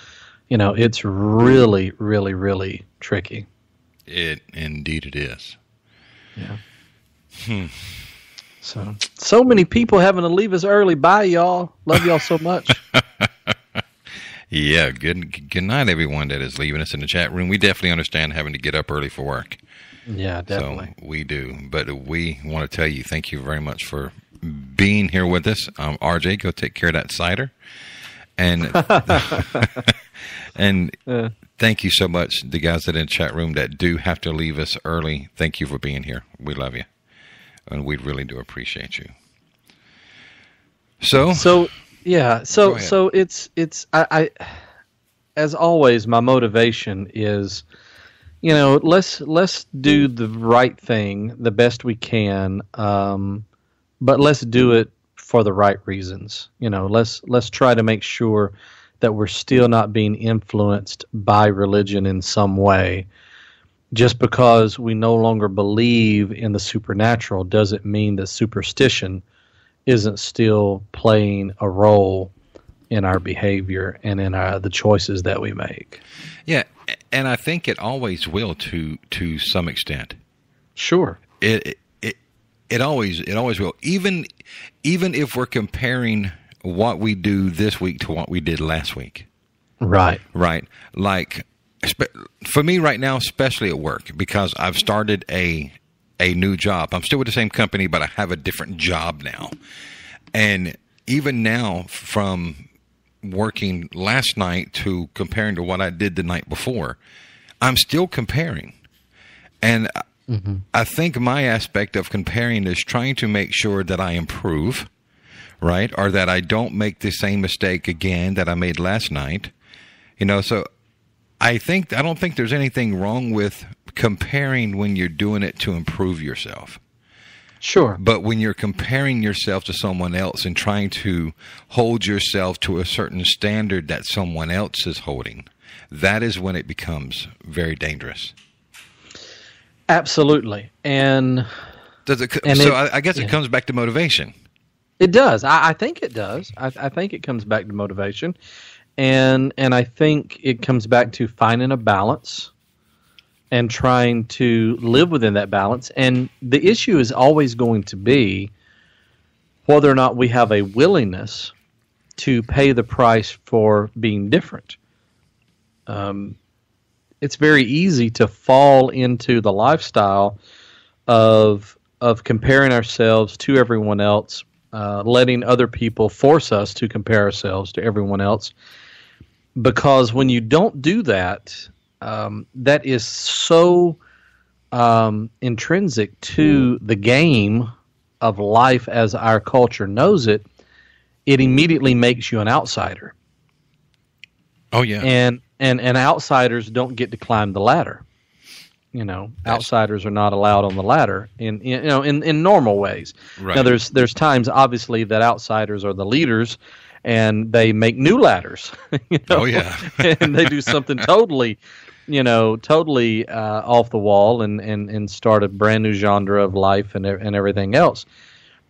you know it's really really really tricky It indeed it is. Yeah. So so many people having to leave us early bye y'all love y'all so much Yeah. Good. Good night, everyone that is leaving us in the chat room. We definitely understand having to get up early for work. yeah definitely So we do. But we want to tell you thank you very much for being here with us. Um, RJ, go take care of that cider. And and thank you so much, the guys that are in the chat room that do have to leave us early. Thank you for being here. We love you. And we really do appreciate you. So, so yeah so so it's it's I, I as always my motivation is you know let's let's do the right thing the best we can um, but let's do it for the right reasons. You know let's let's try to make sure that we're still not being influenced by religion in some way. Just because we no longer believe in the supernatural doesn't mean that superstition isn't still playing a role in our behavior and in our, the choices that we make. yeah, and I think it always will to to some extent. Sure. it it- it it always it always will even even if we're comparing what we do this week to what we did last week Right. right like for me right now especially at work because I've started a a new job I'm still with the same company but I have a different job now and even now from working last night to comparing to what I did the night before I'm still comparing and I mm-hmm. think my aspect of comparing is trying to make sure that I improve, right? Or that I don't make the same mistake again that I made last night. You know, so I think I don't think there's anything wrong with comparing when you're doing it to improve yourself. Sure. But when you're comparing yourself to someone else and trying to hold yourself to a certain standard that someone else is holding, that is when it becomes very dangerous. Absolutely. And Does it? And so it- I, I guess yeah. it comes back to motivation. it does. I, I think it does. I, I think it comes back to motivation. And and I think it comes back to finding a balance and trying to live within that balance. And the issue is always going to be whether or not we have a willingness to pay the price for being different. Um, it's very easy to fall into the lifestyle of of comparing ourselves to everyone else, uh, letting other people force us to compare ourselves to everyone else. Because when you don't do that, um, that is so um, intrinsic to the game of life as our culture knows it. It immediately makes you an outsider, Oh yeah, and and and outsiders don't get to climb the ladder. You know, outsiders are not allowed on the ladder in, in you know in, in normal ways. Right. Now there's there's times obviously that outsiders are the leaders and they make new ladders. you know? Oh, yeah. and they do something totally you know, totally uh, off the wall and, and, and start a brand new genre of life and, and everything else.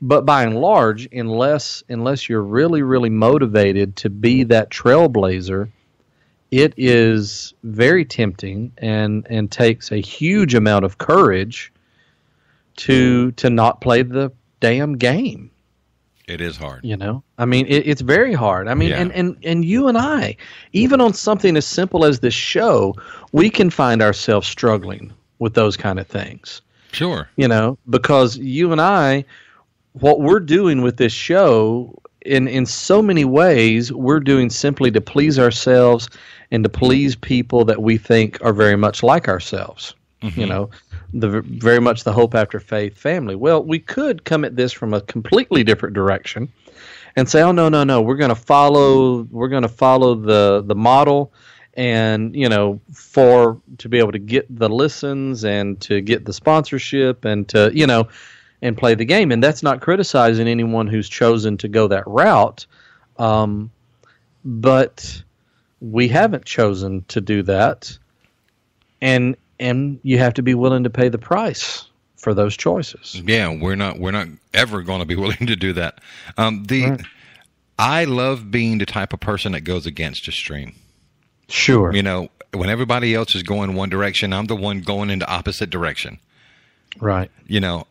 But by and large, unless unless you're really really motivated to be that trailblazer, it is very tempting and and takes a huge amount of courage to to not play the damn game. It is hard. You know, I mean, it, it's very hard. I mean, Yeah. and, and and you and I, even on something as simple as this show, we can find ourselves struggling with those kind of things. Sure. You know, because you and I, what we're doing with this show, in in so many ways, we're doing simply to please ourselves and to please people that we think are very much like ourselves. You know, the very much the hope after faith family. Well, we could come at this from a completely different direction and say, "Oh no, no, no, we're going to follow we're going to follow the the model and, you know, for to be able to get the listens and to get the sponsorship and to, you know, and play the game." And that's not criticizing anyone who's chosen to go that route. Um, but we haven't chosen to do that. And and you have to be willing to pay the price for those choices. Yeah, we're not we're not ever going to be willing to do that. Um, the I love being the type of person that goes against the stream. Sure. You know, when everybody else is going one direction, I'm the one going in the opposite direction. Right. You know,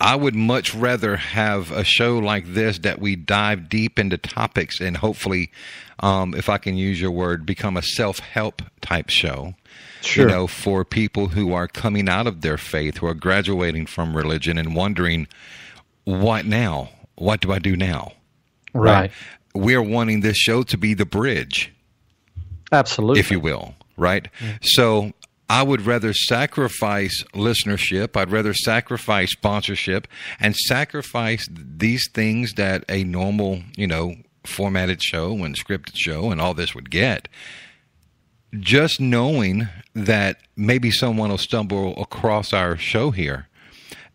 I would much rather have a show like this that we dive deep into topics and hopefully, um, if I can use your word, become a self help type show. Sure. You know, for people who are coming out of their faith, who are graduating from religion and wondering, what now? What do I do now? Right. We're wanting this show to be the bridge Absolutely. if you will, right? So I would rather sacrifice listenership, I'd rather sacrifice sponsorship and sacrifice these things that a normal, you know, formatted show and scripted show and all this would get. Just knowing that maybe someone will stumble across our show here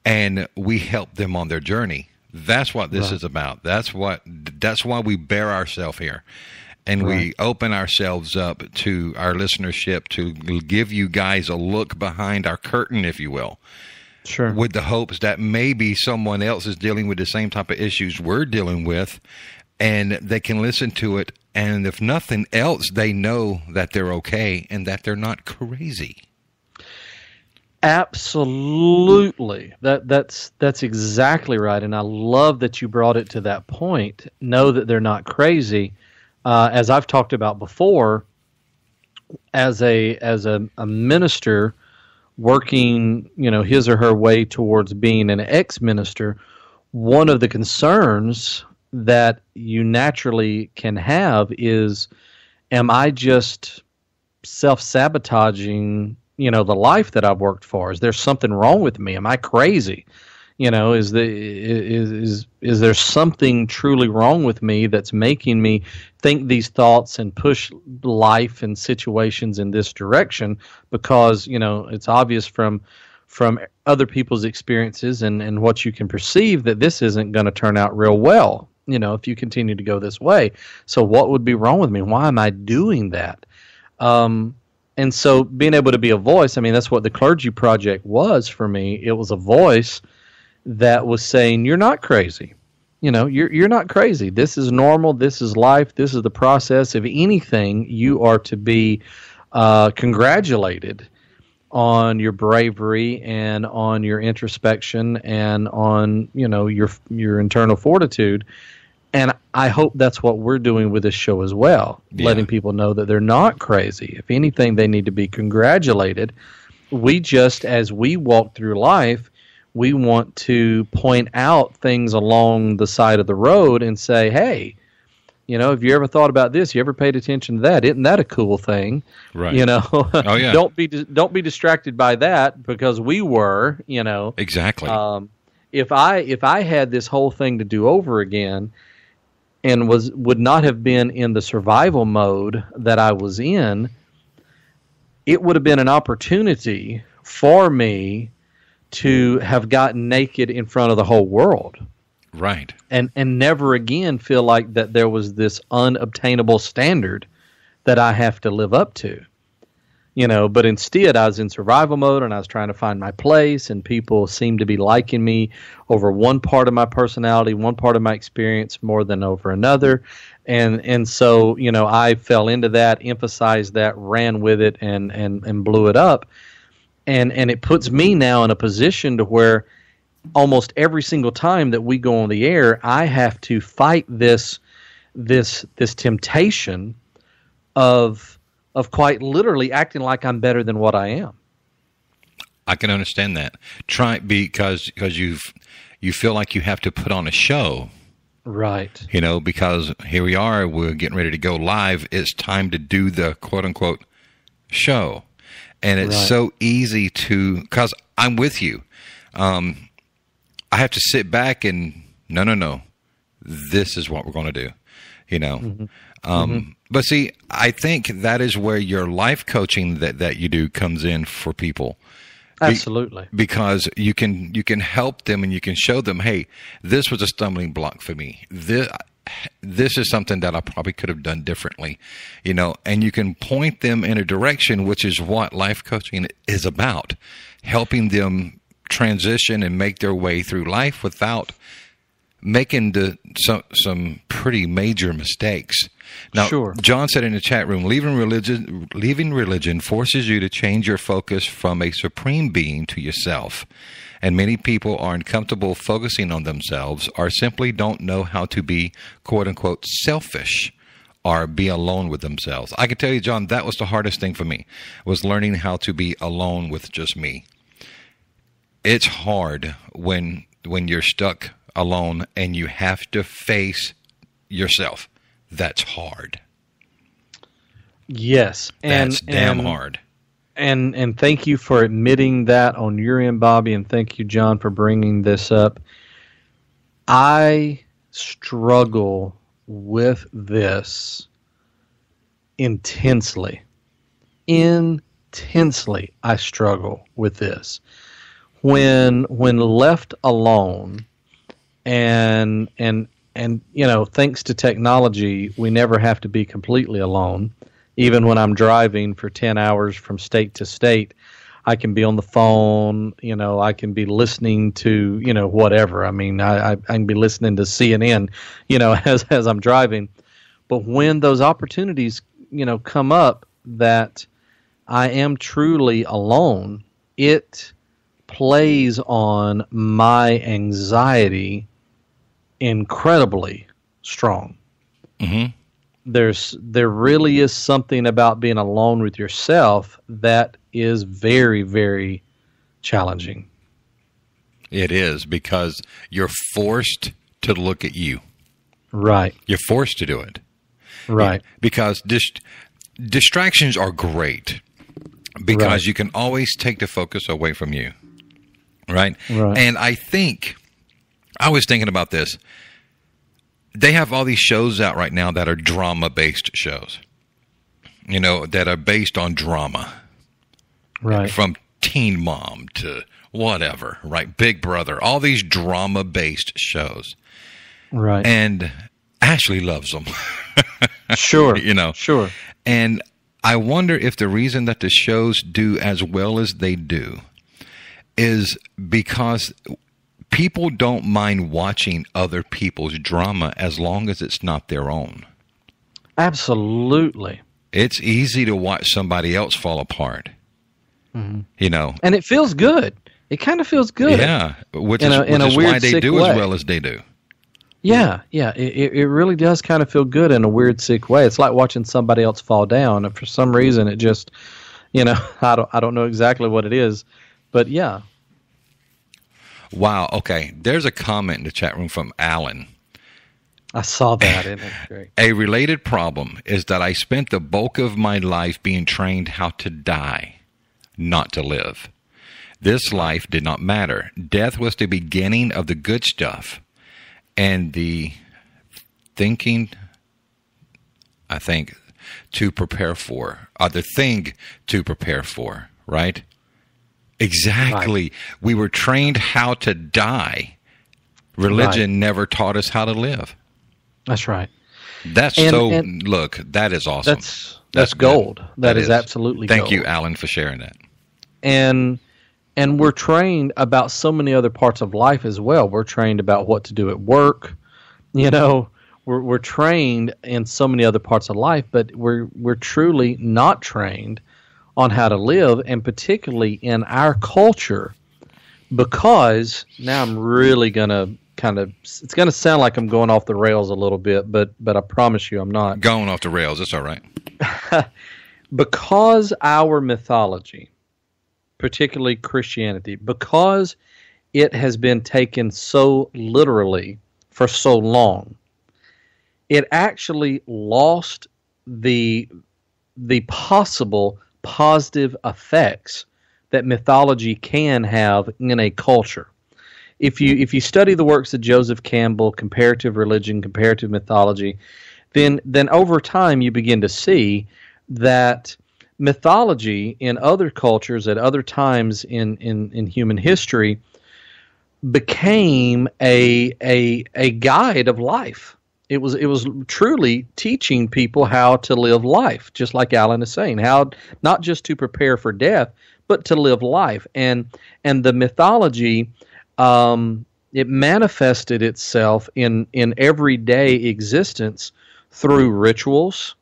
and we help them on their journey. That's what this is about. That's what that's why we bare ourselves here. And we open ourselves up to our listenership to give you guys a look behind our curtain, if you will, sure. with the hopes that maybe someone else is dealing with the same type of issues we're dealing with and they can listen to it. And if nothing else, they know that they're okay and that they're not crazy. Absolutely. That that's that's exactly right, and I love that you brought it to that point. Know that they're not crazy. Uh, as I've talked about before, as a as a, a minister working, you know, his or her way towards being an ex-minister, one of the concerns that you naturally can have is, am I just self-sabotaging you know the life that I've worked for? Is there something wrong with me? Am I crazy? You know, is the is is is there something truly wrong with me that's making me think these thoughts and push life and situations in this direction? Because you know it's obvious from from other people's experiences and and what you can perceive that this isn't going to turn out real well. You know, if you continue to go this way. So what would be wrong with me? Why am I doing that? Um, and so being able to be a voice, I mean, that's what the clergy project was for me. It was a voice that was saying, "You're not crazy. You know, you're you're not crazy. This is normal. This is life. This is the process. If anything, you are to be uh, congratulated on your bravery and on your introspection and on you know your your internal fortitude." And I hope that's what we're doing with this show as well, Yeah. letting people know that they're not crazy. If anything, they need to be congratulated. We just, as we walk through life, we want to point out things along the side of the road and say, hey, you know, have you ever thought about this? You ever paid attention to that? Isn't that a cool thing? Right. You know, Oh, yeah. don't be don't be distracted by that because we were, you know, Exactly. um, if I if I had this whole thing to do over again, and was would not have been in the survival mode that I was in, it would have been an opportunity for me to have gotten naked in front of the whole world Right. and and never again feel like that there was this unobtainable standard that I have to live up to. You know, but instead I was in survival mode and I was trying to find my place and people seemed to be liking me over one part of my personality, one part of my experience more than over another. And and so, you know, I fell into that, emphasized that, ran with it and and and blew it up. And and it puts me now in a position to where almost every single time that we go on the air, I have to fight this this this temptation of of quite literally acting like I'm better than what I am. I can understand that. Try because because you've you feel like you have to put on a show, Right. you know, because here we are, we're getting ready to go live. It's time to do the quote unquote show. And it's Right. so easy to cuz I'm with you. Um I have to sit back and no no no. This is what we're going to do. You know. Um but see, I think that is where your life coaching that that you do comes in for people Absolutely. because you can you can help them and you can show them hey this was a stumbling block for me this this is something that I probably could have done differently you know and you can point them in a direction which is what life coaching is about helping them transition and make their way through life without making the some some pretty major mistakes. Now, Sure. John said in the chat room, leaving religion leaving religion forces you to change your focus from a supreme being to yourself. And many people aren't comfortable focusing on themselves or simply don't know how to be quote unquote selfish or be alone with themselves. I can tell you, John, that was the hardest thing for me was learning how to be alone with just me it's hard when when you're stuck alone and you have to face yourself. That's hard. Yes. And That's damn and, hard. And and thank you for admitting that on your end, Bobby, and thank you, John, for bringing this up. I struggle with this intensely. Intensely, I struggle with this. When when left alone, and and and you know, thanks to technology, we never have to be completely alone. Even when I'm driving for ten hours from state to state, I can be on the phone. You know, I can be listening to you know whatever. I mean, I I, can be listening to CNN. You know, as as I'm driving. But when those opportunities you know come up that I am truly alone, it plays on my anxiety incredibly strong. Mhm. There's there really is something about being alone with yourself that is very very challenging. It is because you're forced to look at you. Right. You're forced to do it. Right. Because dis- distractions are great because Right. you can always take the focus away from you. Right? Right. And I think I was thinking about this. They have all these shows out right now that are drama based shows. You know, that are based on drama. Right. From Teen Mom to whatever, right? Big Brother, all these drama based shows. Right. And Ashley loves them. sure. you know. Sure. And I wonder if the reason that the shows do as well as they do is because people don't mind watching other people's drama as long as it's not their own. Absolutely. It's easy to watch somebody else fall apart. Mm-hmm. You know, And it feels good. It kind of feels good. yeah, which In is, a- which is why weird, they sick do way. as well as they do. Yeah, yeah, it, it it really does kind of feel good in a weird, sick way. It's like watching somebody else fall down, and for some reason, it just, you know, I don't, I don't know exactly what it is, but yeah, Wow. Okay. There's a comment in the chat room from Alan. I saw that. It great? A related problem is that I spent the bulk of my life being trained how to die, not to live. This life did not matter. Death was the beginning of the good stuff. And the thinking, I think, to prepare for, or the thing to prepare for, right? Exactly. We were trained how to die. Religion Right. never taught us how to live. That's right. That's And- so. and- look, that is awesome. That's that's, good. gold. that is, absolutely Thank gold. you, Alan, for sharing that. and and we're trained about so many other parts of life as well. We're trained about what to do at work. You know, we're we're trained in so many other parts of life, but we're we're truly not trained on how to live, and particularly in our culture, because now I'm really gonna kind of it's gonna sound like I'm going off the rails a little bit, but but I promise you I'm not Going off the rails. It's all right. because our mythology, particularly Christianity, because it has been taken so literally for so long, it actually lost the the possible positive effects that mythology can have in a culture. If you if you study the works of Joseph Campbell, comparative religion, comparative mythology, then then over time you begin to see that mythology in other cultures at other times in, in, in human history became a, a a guide of life. It was it was truly teaching people how to live life, just like Alan is saying, how not just to prepare for death, but to live life. And and the mythology um, it manifested itself in in everyday existence through rituals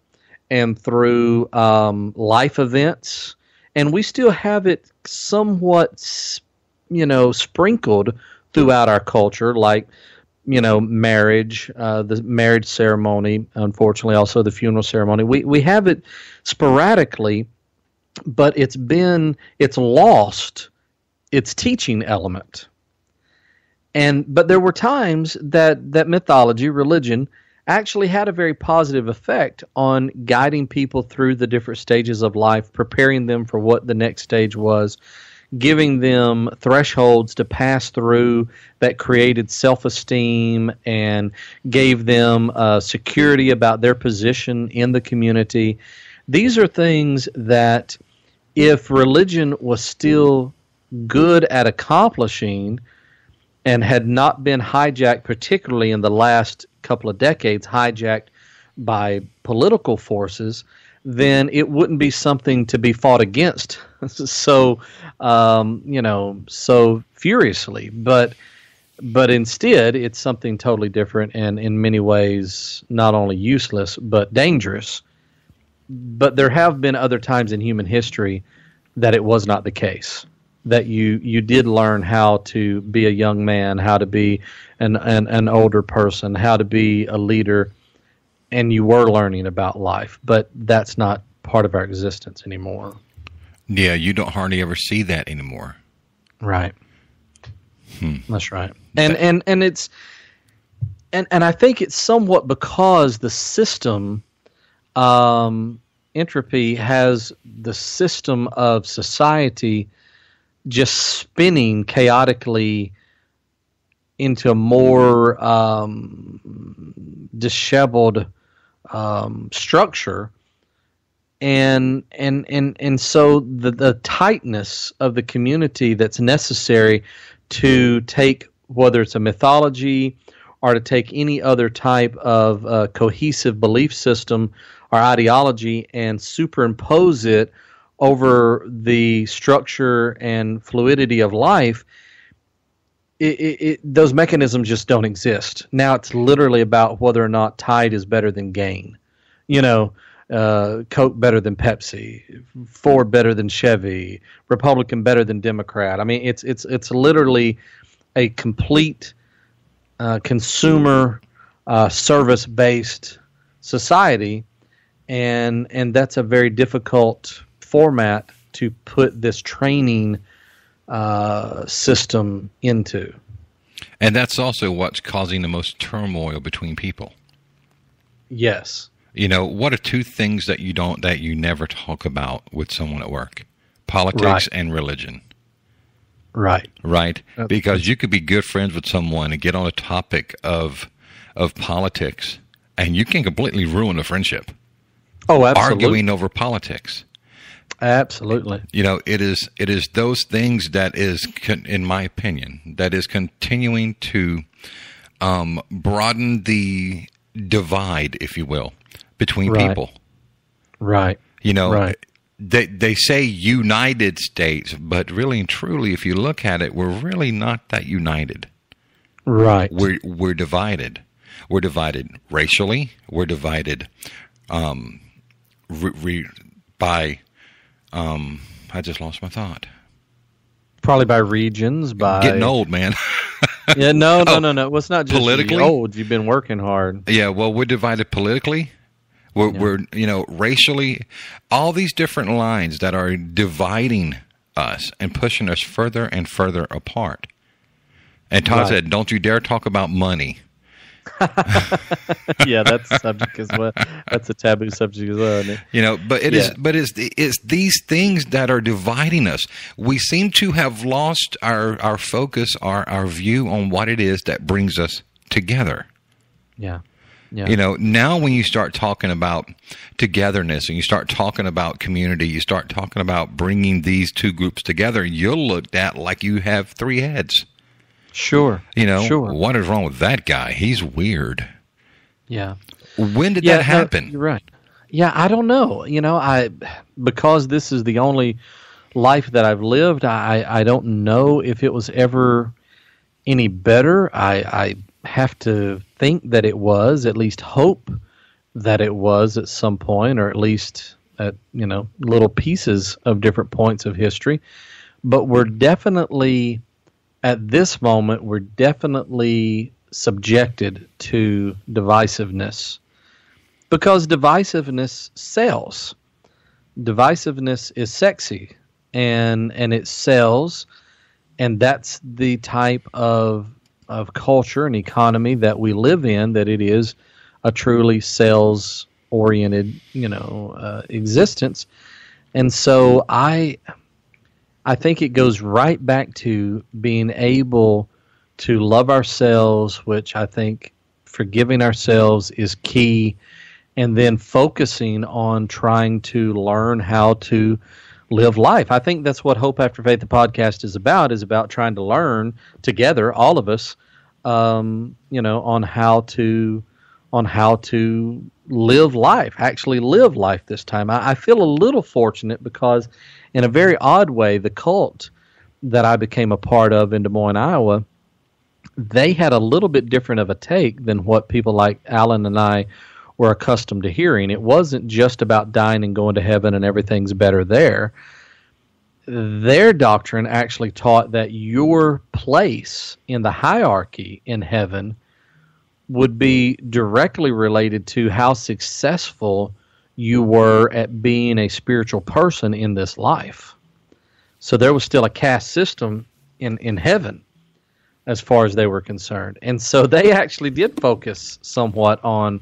and through um, life events, and we still have it somewhat, you know, sprinkled throughout our culture, like you know, marriage, uh, the marriage ceremony, unfortunately, also the funeral ceremony. We we have it sporadically, but it's been it's lost its teaching element. And but there were times that that mythology, religion, actually had a very positive effect on guiding people through the different stages of life, preparing them for what the next stage was, giving them thresholds to pass through that created self esteem and gave them uh, security about their position in the community. These are things that, if religion was still good at accomplishing, and had not been hijacked, particularly in the last couple of decades, hijacked by political forces, then it wouldn't be something to be fought against so, um, you know, so furiously. But but instead, it's something totally different and in many ways not only useless but dangerous. But there have been other times in human history that it was not the case that you you did learn how to be a young man, how to be an, an an older person, how to be a leader, and you were learning about life. But that's not part of our existence anymore. Yeah, you don't hardly ever see that anymore. Right. That's right. And and and it's and and I think it's somewhat because the system um entropy has the system of society just spinning chaotically into a more um, disheveled um, structure, and and and and so the the tightness of the community that's necessary to take whether it's a mythology or to take any other type of uh, cohesive belief system or ideology and superimpose it over the structure and fluidity of life, it, it, those mechanisms just don't exist. Now it's literally about whether or not tide is better than gain. You know, uh, Coke better than Pepsi, Ford better than Chevy, Republican better than Democrat. I mean, it's it's it's literally a complete uh, consumer uh, service based society, and and that's a very difficult format to put this training uh, system into. And that's also what's causing the most turmoil between people. Yes. You know, what are two things that you don't that you never talk about with someone at work? Politics Right. and religion. Right. Right? That's- because you could be good friends with someone and get on a topic of of politics and you can completely ruin a friendship Oh, absolutely. arguing over politics. Absolutely. You know, it is it is those things that is, con- in my opinion, that is continuing to um, broaden the divide, if you will, between Right. people. Right. You know, Right. they they say United States, but really and truly, if you look at it, we're really not that united. Right. We're we're divided. We're divided racially. We're divided um, re, re, by. Um, I just lost my thought. Probably by regions, by Getting old, man. Yeah, no, no, no, no. Well, it's not just politically? you old. You've been working hard. yeah, well, we're divided politically. We're, Yeah. we're you know racially, all these different lines that are dividing us and pushing us further and further apart. And Todd Right. said, "Don't you dare talk about money." yeah, that's a subject as well. That's a taboo subject as well. You know, but it is, Yeah. but it's it's these things that are dividing us. We seem to have lost our our focus, our our view on what it is that brings us together. Yeah, yeah. You know, now when you start talking about togetherness and you start talking about community, you start talking about bringing these two groups together, you're looked at like you have three heads. Sure. You know, sure. what is wrong with that guy? He's weird. Yeah. When did yeah, that no, happen? you're right. Yeah, I don't know. You know, I because this is the only life that I've lived. I I don't know if it was ever any better. I I have to think that it was. At least hope that it was at some point, or at least at you know little pieces of different points of history. But we're definitely at this moment we're definitely subjected to divisiveness because divisiveness sells. Divisiveness is sexy and and it sells and that's the type of of culture and economy that we live in that it is a truly sales oriented, you know, uh, existence. And so I I think it goes right back to being able to love ourselves, which I think forgiving ourselves is key, and then focusing on trying to learn how to live life. I think that's what Hope After Faith, the podcast, is about, is about trying to learn together, all of us, um, you know, on how to on how to live life, actually live life this time. I, I feel a little fortunate because, in a very odd way, the cult that I became a part of in Des Moines, Iowa, they had a little bit different of a take than what people like Alan and I were accustomed to hearing. It wasn't just about dying and going to heaven and everything's better there. Their doctrine actually taught that your place in the hierarchy in heaven would be directly related to how successful you were at being a spiritual person in this life. So there was still a caste system in, in heaven as far as they were concerned. And so they actually did focus somewhat on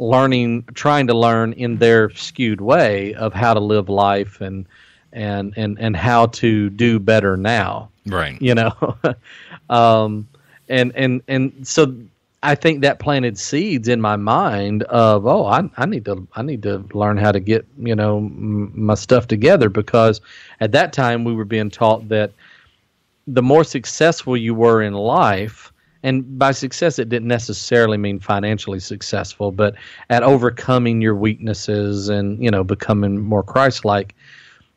learning trying to learn in their skewed way of how to live life and and and, and how to do better now Right. you know um and and and so i think that planted seeds in my mind of oh i, I need to i need to learn how to get you know m- my stuff together because at that time we were being taught that the more successful you were in life and by success it didn't necessarily mean financially successful but at overcoming your weaknesses and you know becoming more christ-like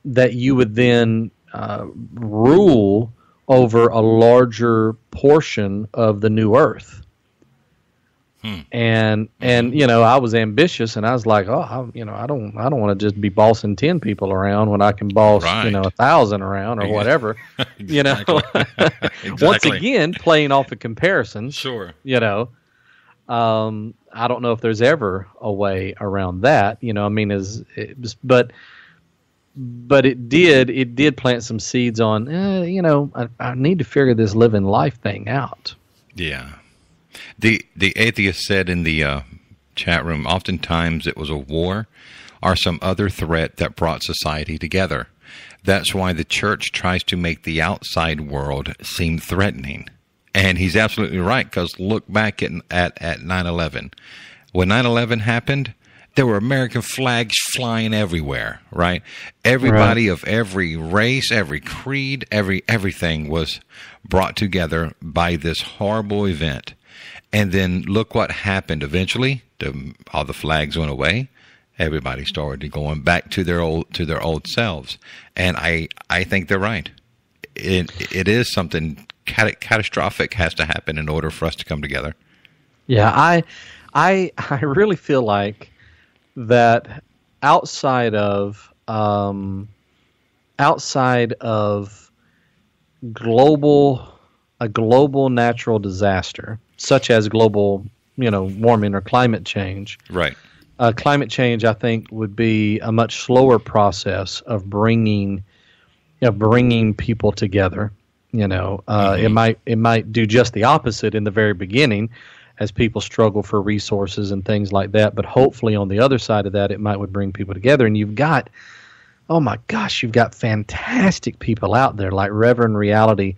that you would then uh, rule over a larger portion of the new earth. And and you know I was ambitious and I was like oh I, you know I don't I don't want to just be bossing ten people around when I can boss Right. you know a thousand around or Yeah. whatever you know once again playing off the comparison Sure. you know um, i don't know if there's ever a way around that you know i mean is but but it did it did plant some seeds on eh, you know I, I need to figure this living life thing out Yeah. The the atheist said in the uh, chat room, oftentimes it was a war or some other threat that brought society together. That's why the church tries to make the outside world seem threatening. And he's absolutely right because look back at at at 9/11. When 9/11 happened, there were American flags flying everywhere, right? Everybody of every race, every creed, every everything was brought together by this horrible event. And then look what happened. Eventually, the, all the flags went away. Everybody started going back to their old to their old selves, and I I think they're right. It it is something cat- catastrophic has to happen in order for us to come together. Yeah, I I I really feel like that outside of um, outside of global a global natural disaster such as global you know warming or climate change. Right. uh, climate change i think would be a much slower process of bringing of bringing people together you know. Uh, it might it might do just the opposite in the very beginning as people struggle for resources and things like that but hopefully on the other side of that it might would bring people together. And you've got oh my gosh you've got fantastic people out there like reverend reality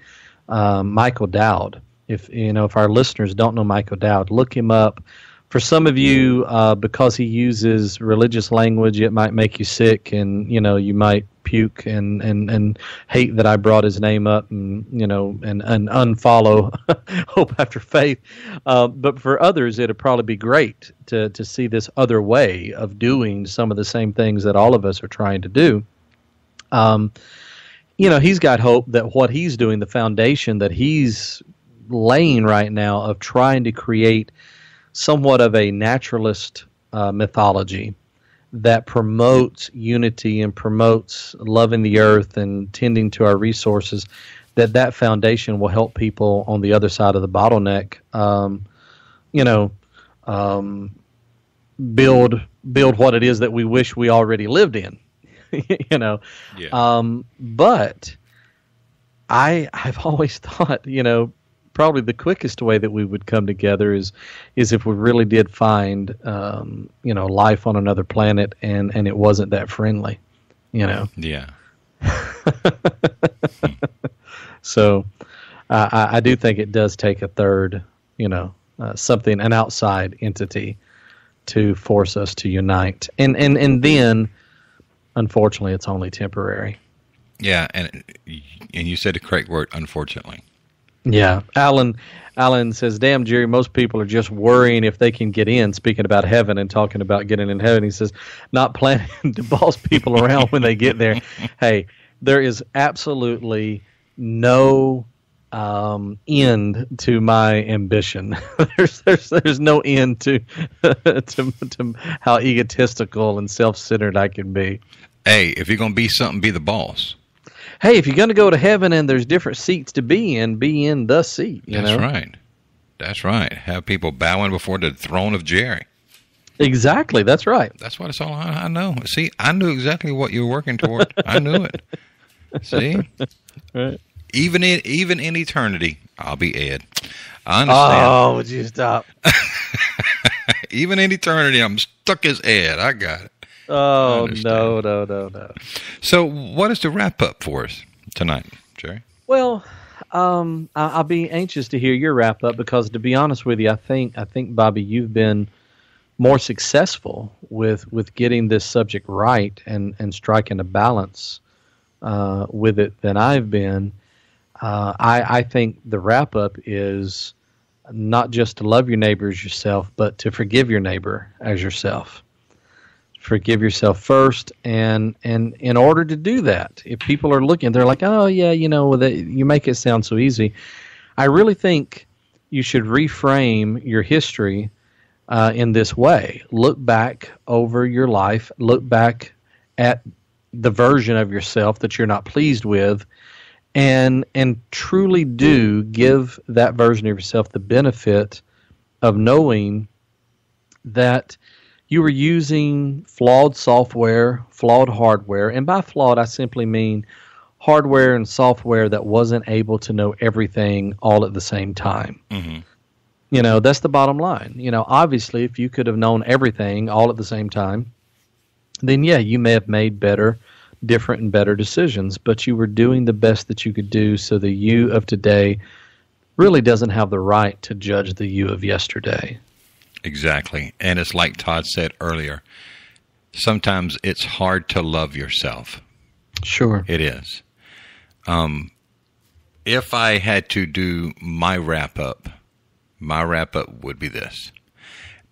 um, michael dowd if you know if our listeners don't know michael dowd look him up. For some of you uh, because he uses religious language it might make you sick and you know you might puke and, and, and hate that I brought his name up and you know and, and unfollow hope after faith. Uh, but for others it'd probably be great to, to see this other way of doing some of the same things that all of us are trying to do. Um, you know he's got hope that what he's doing the foundation that he's laying right now of trying to create somewhat of a naturalist uh, mythology that promotes unity and promotes loving the earth and tending to our resources that that foundation will help people on the other side of the bottleneck um, you know um, build build what it is that we wish we already lived in you know Yeah. um, but I I've always thought, you know, probably the quickest way that we would come together is is if we really did find um, you know life on another planet and and it wasn't that friendly, you know. yeah. So uh, I, I do think it does take a third, you know, uh, something an outside entity to force us to unite, and and and then, unfortunately, it's only temporary. Yeah, and and you said the correct word. Unfortunately, Yeah, Alan. Alan says, "Damn, Jerry. Most people are just worrying if they can get in. Speaking about heaven and talking about getting in heaven, he says, not planning to boss people around when they get there. Hey, there is absolutely no um, end to my ambition. there's, there's there's no end to, to to how egotistical and self-centered I can be. hey, if you're gonna be something, be the boss. Hey, if you're going to go to heaven and there's different seats to be in, be in the seat. You That's know, right. That's right. Have people bowing before the throne of Jerry. exactly. That's right. That's what it's all. I, I know. See, I knew exactly what you were working toward. I knew it. See, Right. even in even in eternity, I'll be Ed. I understand. Oh, would you stop? even in eternity, I'm stuck as Ed. I got it. Oh no, no, no, no. So, what is the wrap up for us tonight, Jerry? Well, um, I, I'll be anxious to hear your wrap up because, to be honest with you, I think I think Bobby, you've been more successful with with getting this subject right and and striking a balance uh, with it than I've been. Uh, I I think the wrap up is not just to love your neighbor as yourself, but to forgive your neighbor as yourself. Forgive yourself first, and and in order to do that, if people are looking, they're like, oh yeah, you know, that you make it sound so easy. I really think you should reframe your history uh, in this way. Look back over your life. Look back at the version of yourself that you're not pleased with, and and truly do give that version of yourself the benefit of knowing that you were using flawed software, flawed hardware, and by flawed I simply mean hardware and software that wasn't able to know everything all at the same time. Mhm. You know, that's the bottom line. You know, obviously, if you could have known everything all at the same time, then yeah, you may have made better, different, and better decisions, but you were doing the best that you could do so the you of today really doesn't have the right to judge the you of yesterday. Exactly. And it's like Todd said earlier. Sometimes it's hard to love yourself. Sure. It is. Um, if I had to do my wrap up, my wrap up would be this.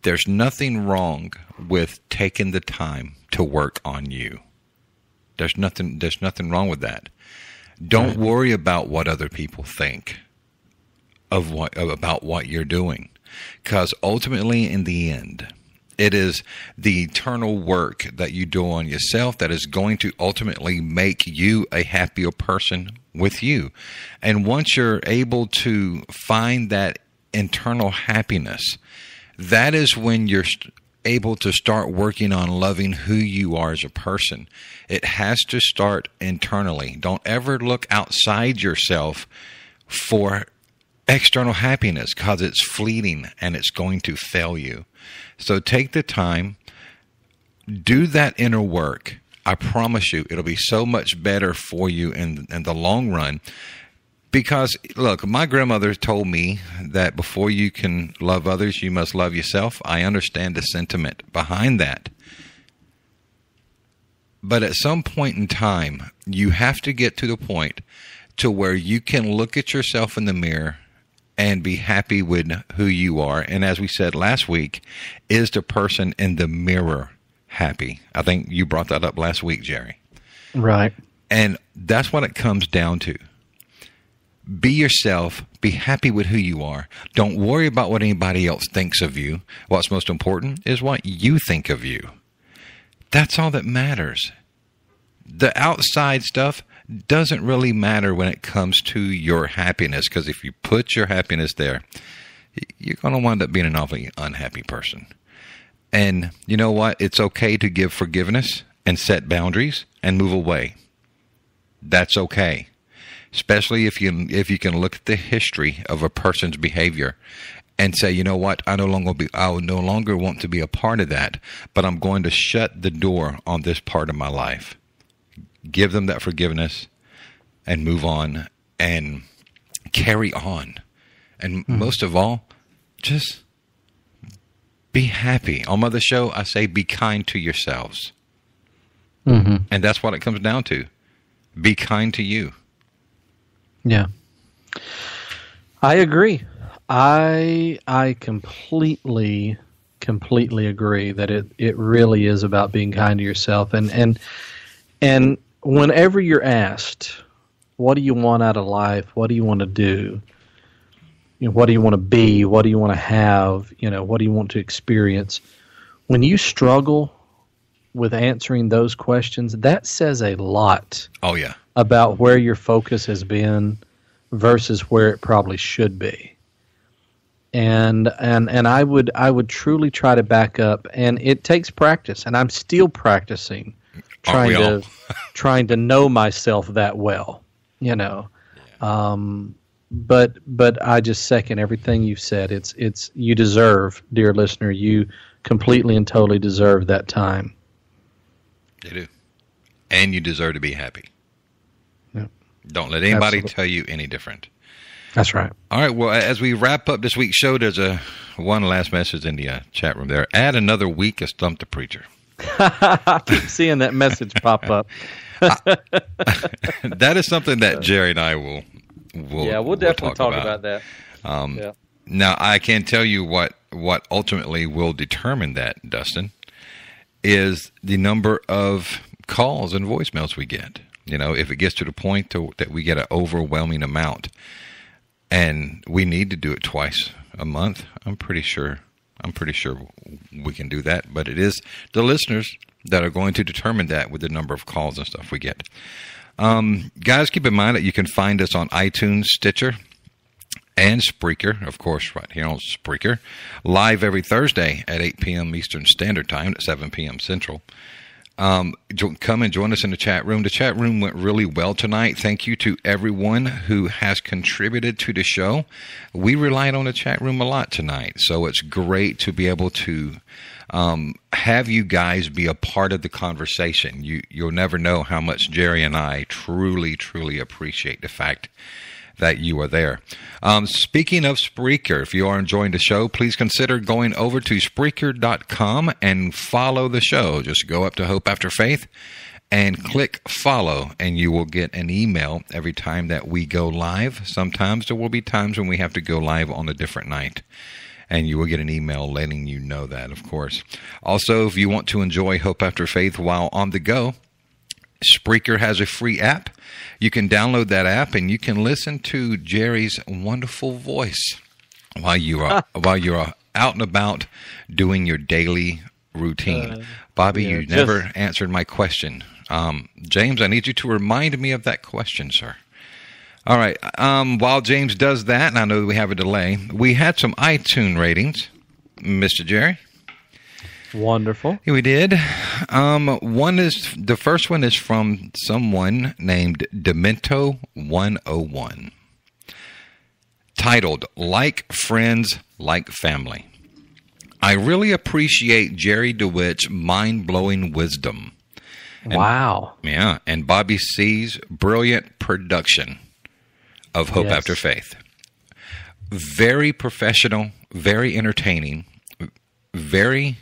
There's nothing wrong with taking the time to work on you. There's nothing there's nothing wrong with that. Don't worry about what other people think of what about what you're doing cuz ultimately in the end it is the eternal work that you do on yourself that is going to ultimately make you a happier person with you. And once you're able to find that internal happiness, that is when you're able to start working on loving who you are as a person. It has to start internally. Don't ever look outside yourself for external happiness because it's fleeting and it's going to fail you. So take the time, do that inner work. I promise you, it'll be so much better for you in, in the long run. Because, look, my grandmother told me that before you can love others, you must love yourself. I understand the sentiment behind that. But at some point in time, you have to get to the point to where you can look at yourself in the mirror and be happy with who you are. And as we said last week, is the person in the mirror happy? I think you brought that up last week, Jerry. Right. And that's what it comes down to. Be yourself. Be happy with who you are. Don't worry about what anybody else thinks of you. What's most important is what you think of you. That's all that matters. The outside stuff doesn't really matter when it comes to your happiness because if you put your happiness there, you're going to wind up being an awfully unhappy person. And you know what? It's okay to give forgiveness and set boundaries and move away. That's okay. Especially if you if you can look at the history of a person's behavior and say, you know what, I no longer be I no longer want to be a part of that, but I'm going to shut the door on this part of my life. Give them that forgiveness and move on and carry on. And most of all, just be happy. On Mother Show, I say be kind to yourselves. Mm-hmm. And that's what it comes down to. Be kind to you. Yeah. I agree. I I completely completely agree that it it really is about being kind to yourself and and and whenever you're asked what do you want out of life? What do you want to do? You know what do you want to be? What do you want to have? You know what do you want to experience? When you struggle with answering those questions that says a lot Oh yeah. about where your focus has been versus where it probably should be. And and and I would I would truly try to back up and it takes practice and I'm still practicing trying to trying to know myself that well, you know. Um but but I just second everything you've said. It's it's you deserve, dear listener, you completely and totally deserve that time. You do. And you deserve to be happy. Yep. Don't let anybody Absolutely. tell you any different. That's right. All right. Well, as we wrap up this week's show, there's a one last message in the uh, chat room there. Add another week of Stump the Preacher. I keep seeing that message pop up. that is something that Jerry and I will will yeah, we'll definitely talk, about. that. Um, Yeah. Now, I can tell you what what ultimately will determine that, Dustin, is the number of calls and voicemails we get. You know, if it gets to the point to, that we get an overwhelming amount, and we need to do it twice a month, I'm pretty sure. I'm pretty sure we can do that. But it is the listeners that are going to determine that with the number of calls and stuff we get. Um, guys, keep in mind that you can find us on iTunes, Stitcher, and Spreaker, of course, right here on Spreaker, live every Thursday at 8 p.m. Eastern Standard Time at 7 p.m. Central. Um, come and join us in the chat room. The chat room went really well tonight. Thank you to everyone who has contributed to the show. We relied on the chat room a lot tonight, so it's great to be able to um, have you guys be a part of the conversation. You you'll never know how much Jerry and I truly, truly appreciate the fact that you are there. Um, speaking of Spreaker, if you are enjoying the show, please consider going over to Spreaker.com and follow the show. Just go up to Hope After Faith and click follow, and you will get an email every time that we go live. Sometimes there will be times when we have to go live on a different night and you will get an email letting you know that, of course. Also, if you want to enjoy Hope After Faith while on the go, Spreaker has a free app. You can download that app and you can listen to Jerry's wonderful voice while you are while you are out and about doing your daily routine. Uh, Bobby, yeah, you just, never answered my question. Um, James, I need you to remind me of that question, sir. All right. Um, while James does that, and I know we have a delay, we had some iTunes ratings, Mr. Jerry. Wonderful. We did. Um, one is the first one is from someone named Demento One O One, titled "Like Friends, Like Family." I really appreciate Jerry DeWitt's mind blowing wisdom. And, wow. Yeah, and Bobby C's brilliant production of Hope yes. After Faith. Very professional, very entertaining, very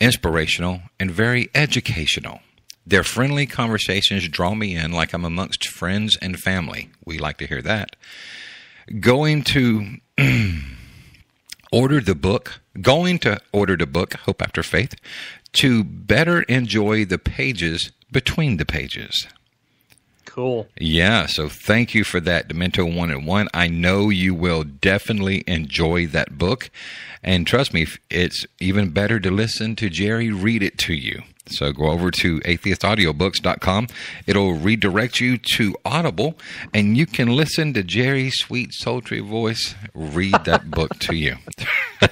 inspirational, and very educational. Their friendly conversations draw me in like I'm amongst friends and family. We like to hear that. Going to order the book, going to order the book, Hope After Faith, to better enjoy the pages between the pages. Cool. Yeah, so thank you for that, Demento One and One. I know you will definitely enjoy that book, and trust me, it's even better to listen to Jerry read it to you. So go over to atheistaudiobooks.com. It'll redirect you to Audible, and you can listen to Jerry's sweet, sultry voice read that book to you.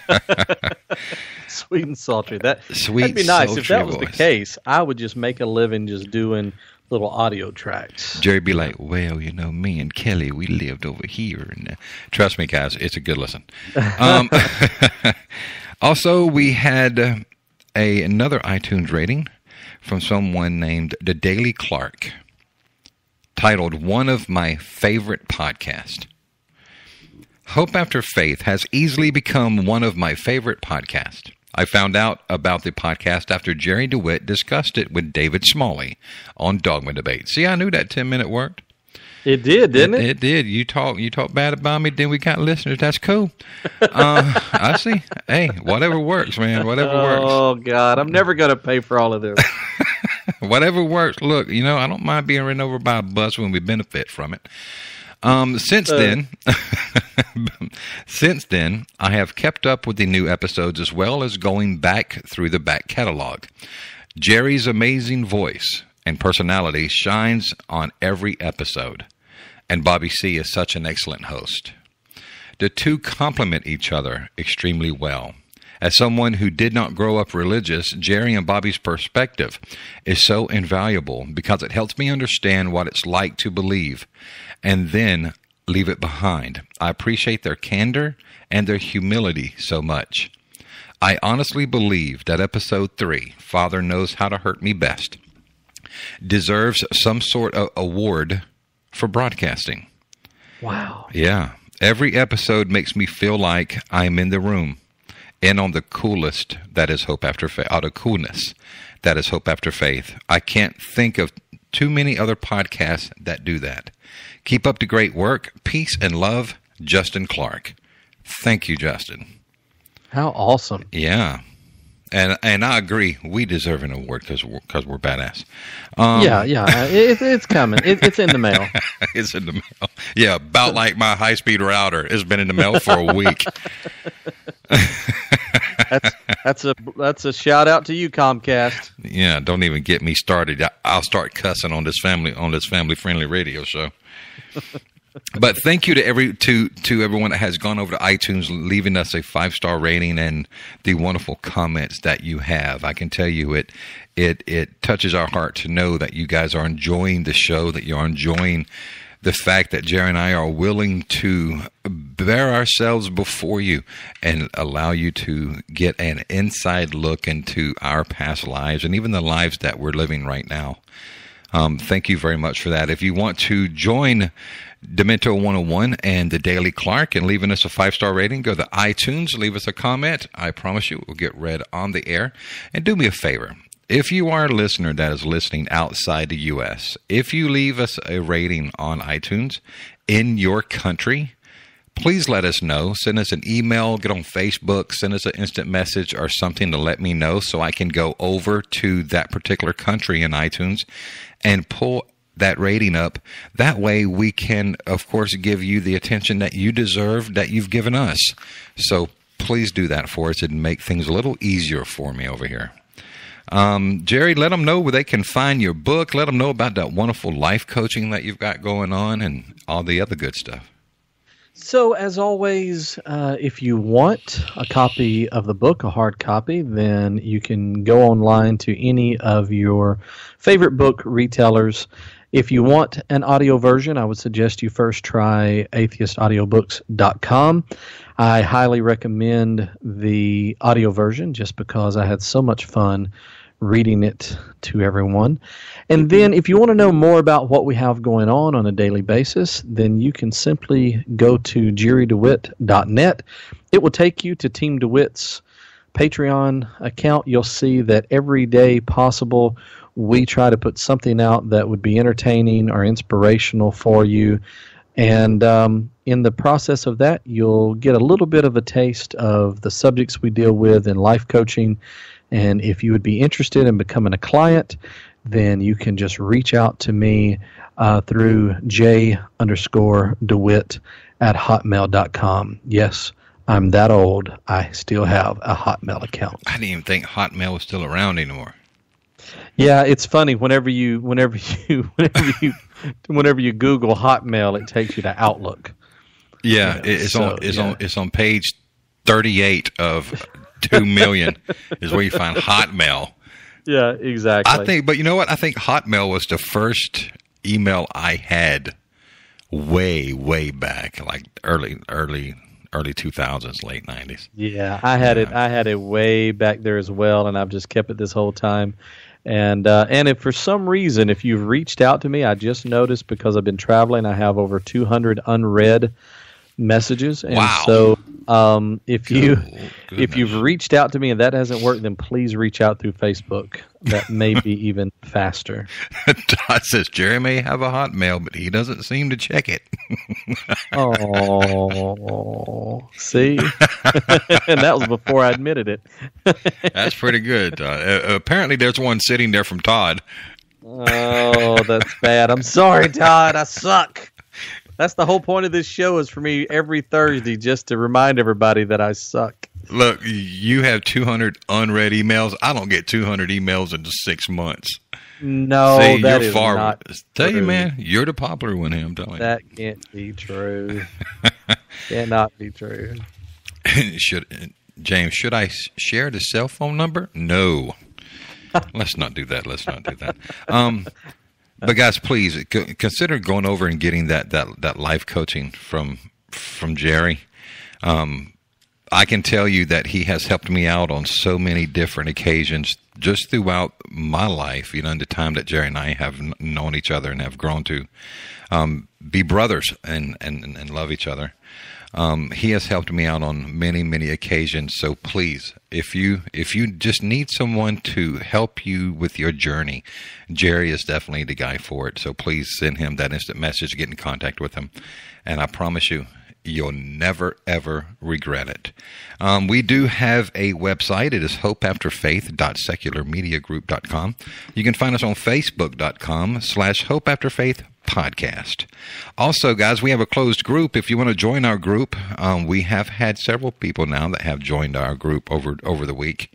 sweet and sultry. That sweet. That'd be nice if that was voice. the case. I would just make a living just doing little audio tracks. Jerry be like, well, you know, me and Kelly, we lived over here, and uh, trust me, guys, it's a good listen. Um, also, we had uh, a another iTunes rating from someone named the Daily Clark, titled "One of My Favorite Podcast." Hope After Faith has easily become one of my favorite podcasts. I found out about the podcast after Jerry DeWitt discussed it with David Smalley on Dogma Debate. See, I knew that 10 minute worked. It did, didn't it? It, it did. You talk you talk bad about me, then we got listeners. That's cool. Uh, I see. Hey, whatever works, man. Whatever oh, works. Oh God, I'm never gonna pay for all of this. whatever works. Look, you know, I don't mind being run over by a bus when we benefit from it. Um, since uh, then, since then, I have kept up with the new episodes as well as going back through the back catalog. Jerry's amazing voice and personality shines on every episode, and Bobby C is such an excellent host. The two complement each other extremely well. As someone who did not grow up religious, Jerry and Bobby's perspective is so invaluable because it helps me understand what it's like to believe and then leave it behind. I appreciate their candor and their humility so much. I honestly believe that episode 3, Father Knows How to Hurt Me Best, deserves some sort of award for broadcasting. Wow. Yeah. Every episode makes me feel like I'm in the room and on the coolest that is hope after faith, out of coolness that is hope after faith. I can't think of too many other podcasts that do that. Keep up the great work. Peace and love, Justin Clark. Thank you, Justin. How awesome. Yeah. And and I agree. We deserve an award because we're, cause we're badass. Um, yeah, yeah. It, it's coming. It, it's in the mail. it's in the mail. Yeah, about like my high speed router. It's been in the mail for a week. that's that's a that's a shout out to you, Comcast. Yeah, don't even get me started. I'll start cussing on this family on this family friendly radio show. but thank you to every to to everyone that has gone over to iTunes, leaving us a five star rating and the wonderful comments that you have. I can tell you it it it touches our heart to know that you guys are enjoying the show, that you're enjoying the fact that Jerry and I are willing to bear ourselves before you and allow you to get an inside look into our past lives and even the lives that we're living right now. Um, thank you very much for that. If you want to join Demento 101 and the Daily Clark and leaving us a five star rating. Go to iTunes, leave us a comment. I promise you it will get read on the air. And do me a favor. If you are a listener that is listening outside the U.S., if you leave us a rating on iTunes in your country, please let us know. Send us an email, get on Facebook, send us an instant message or something to let me know so I can go over to that particular country in iTunes and pull that rating up. That way we can, of course, give you the attention that you deserve that you've given us. So please do that for us and make things a little easier for me over here. Um, Jerry, let them know where they can find your book. Let them know about that wonderful life coaching that you've got going on and all the other good stuff. So, as always, uh, if you want a copy of the book, a hard copy, then you can go online to any of your favorite book retailers. If you want an audio version, I would suggest you first try atheistaudiobooks.com. I highly recommend the audio version just because I had so much fun reading it to everyone. And then, if you want to know more about what we have going on on a daily basis, then you can simply go to jerrydewitt.net. It will take you to Team DeWitt's Patreon account. You'll see that every day possible, we try to put something out that would be entertaining or inspirational for you. And um, in the process of that, you'll get a little bit of a taste of the subjects we deal with in life coaching and if you would be interested in becoming a client, then you can just reach out to me uh, through j underscore DeWitt at hotmail.com. Yes, I'm that old. I still have a Hotmail account. I didn't even think Hotmail was still around anymore. Yeah, it's funny whenever you whenever you whenever you whenever you Google Hotmail, it takes you to Outlook. Yeah, you know, it's so, on it's yeah. on it's on page thirty eight of two million is where you find Hotmail. Yeah, exactly. I think, but you know what? I think Hotmail was the first email I had way, way back, like early, early, early two thousands, late nineties. Yeah, I had yeah. it. I had it way back there as well, and I've just kept it this whole time. And uh, and if for some reason, if you've reached out to me, I just noticed because I've been traveling, I have over two hundred unread messages, and wow. so um, if you Good, if you've reached out to me and that hasn't worked, then please reach out through Facebook. That may be even faster. Todd says Jerry may have a Hotmail, but he doesn't seem to check it. oh, see, and that was before I admitted it. that's pretty good. Uh, apparently, there's one sitting there from Todd. Oh, that's bad. I'm sorry, Todd. I suck. That's the whole point of this show is for me every Thursday just to remind everybody that I suck. Look, you have 200 unread emails. I don't get 200 emails in six months. No, See, that you're far. Not tell true. you, man, you're the popular one. Here, I'm telling you. That can't be true. Cannot be true. should James? Should I share the cell phone number? No. Let's not do that. Let's not do that. Um, but guys, please consider going over and getting that that that life coaching from from Jerry. Um, I can tell you that he has helped me out on so many different occasions just throughout my life. You know, in the time that Jerry and I have known each other and have grown to um, be brothers and, and and love each other. Um, he has helped me out on many, many occasions. So please, if you if you just need someone to help you with your journey, Jerry is definitely the guy for it. So please send him that instant message, get in contact with him, and I promise you, you'll never ever regret it. Um, we do have a website. It is hopeafterfaith.secularmediagroup.com. You can find us on facebook.com slash hopeafterfaith podcast. Also, guys, we have a closed group. If you want to join our group, um, we have had several people now that have joined our group over over the week.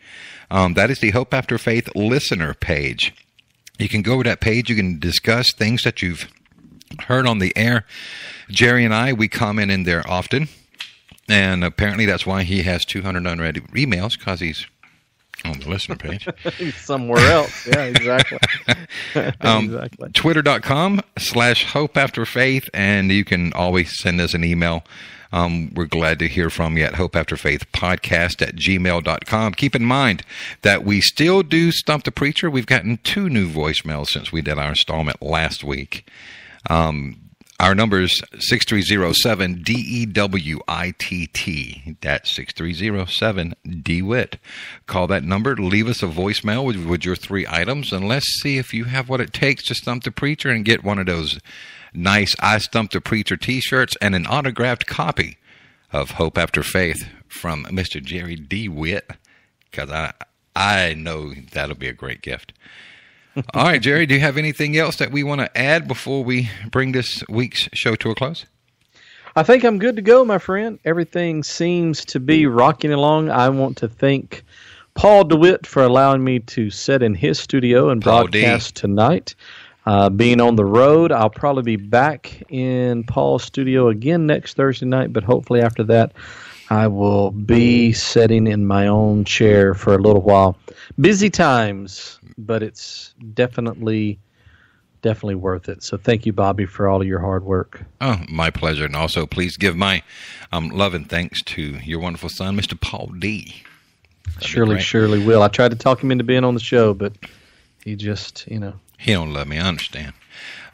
Um, that is the Hope After Faith listener page. You can go to that page. You can discuss things that you've heard on the air. Jerry and I, we comment in there often. And apparently that's why he has 200 unread emails because he's on the listener page. Somewhere else. Yeah, exactly. um, exactly. Twitter.com slash hope after faith. And you can always send us an email. Um, we're glad to hear from you at Hope After Faith podcast at gmail.com. Keep in mind that we still do Stump the Preacher. We've gotten two new voicemails since we did our installment last week. Um, Our number is 6307 D E W I T T. That's 6307 DeWitt. Call that number, leave us a voicemail with, with your three items, and let's see if you have what it takes to stump the preacher and get one of those nice I Stumped the Preacher t shirts and an autographed copy of Hope After Faith from Mr. Jerry DeWitt, because I, I know that'll be a great gift. All right, Jerry, do you have anything else that we want to add before we bring this week's show to a close? I think I'm good to go, my friend. Everything seems to be rocking along. I want to thank Paul DeWitt for allowing me to sit in his studio and Paul D. broadcast tonight. Uh, being on the road, I'll probably be back in Paul's studio again next Thursday night, but hopefully after that, I will be sitting in my own chair for a little while. Busy times, but it's definitely, definitely worth it. So thank you, Bobby, for all of your hard work. Oh, my pleasure. And also, please give my um, love and thanks to your wonderful son, Mr. Paul D. That'd surely, surely will. I tried to talk him into being on the show, but he just, you know. He don't love me. I understand.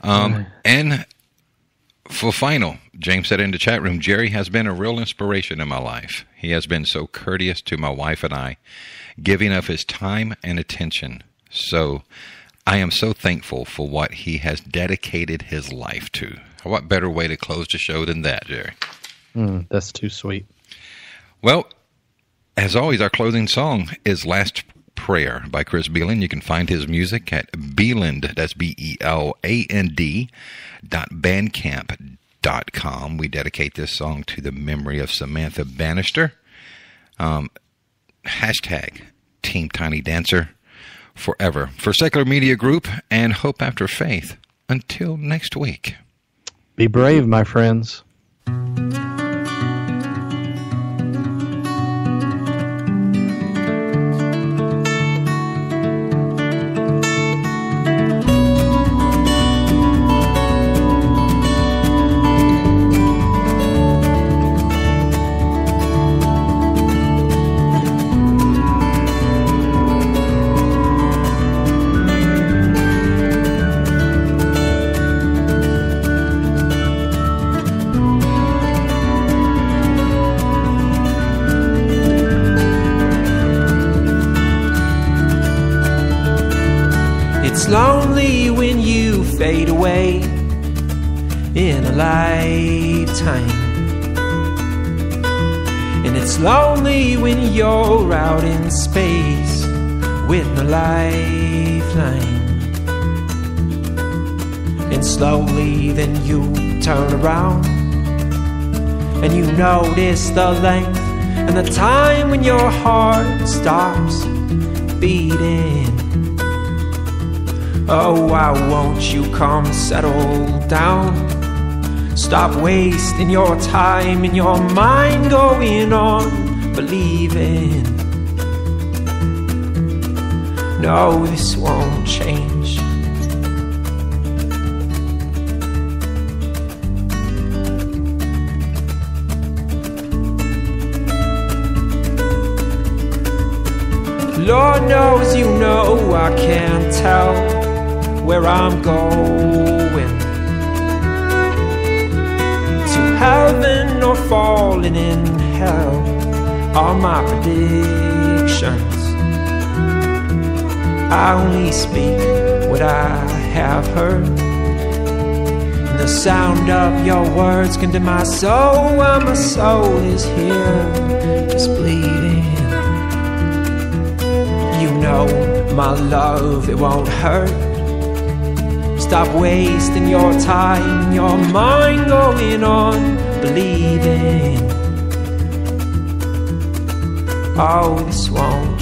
Um, and for final, James said in the chat room, Jerry has been a real inspiration in my life. He has been so courteous to my wife and I, giving of his time and attention. So I am so thankful for what he has dedicated his life to. What better way to close the show than that, Jerry? Mm, that's too sweet. Well, as always, our closing song is Last Prayer by Chris Beland. You can find his music at Beland, that's B E L A N D, dot bandcamp dot com. We dedicate this song to the memory of Samantha Bannister. Um, hashtag Team Tiny Dancer forever. For Secular Media Group and Hope After Faith. Until next week. Be brave, my friends. You're out in space with no lifeline. And slowly then you turn around and you notice the length and the time when your heart stops beating. Oh, why won't you come settle down? Stop wasting your time and your mind going on believing. No, this won't change. Lord knows you know I can't tell where I'm going to heaven or falling in hell are my predictions. I only speak what I have heard. And the sound of your words can to my soul while my soul is here just bleeding. You know my love, it won't hurt. Stop wasting your time, your mind going on believing. This won't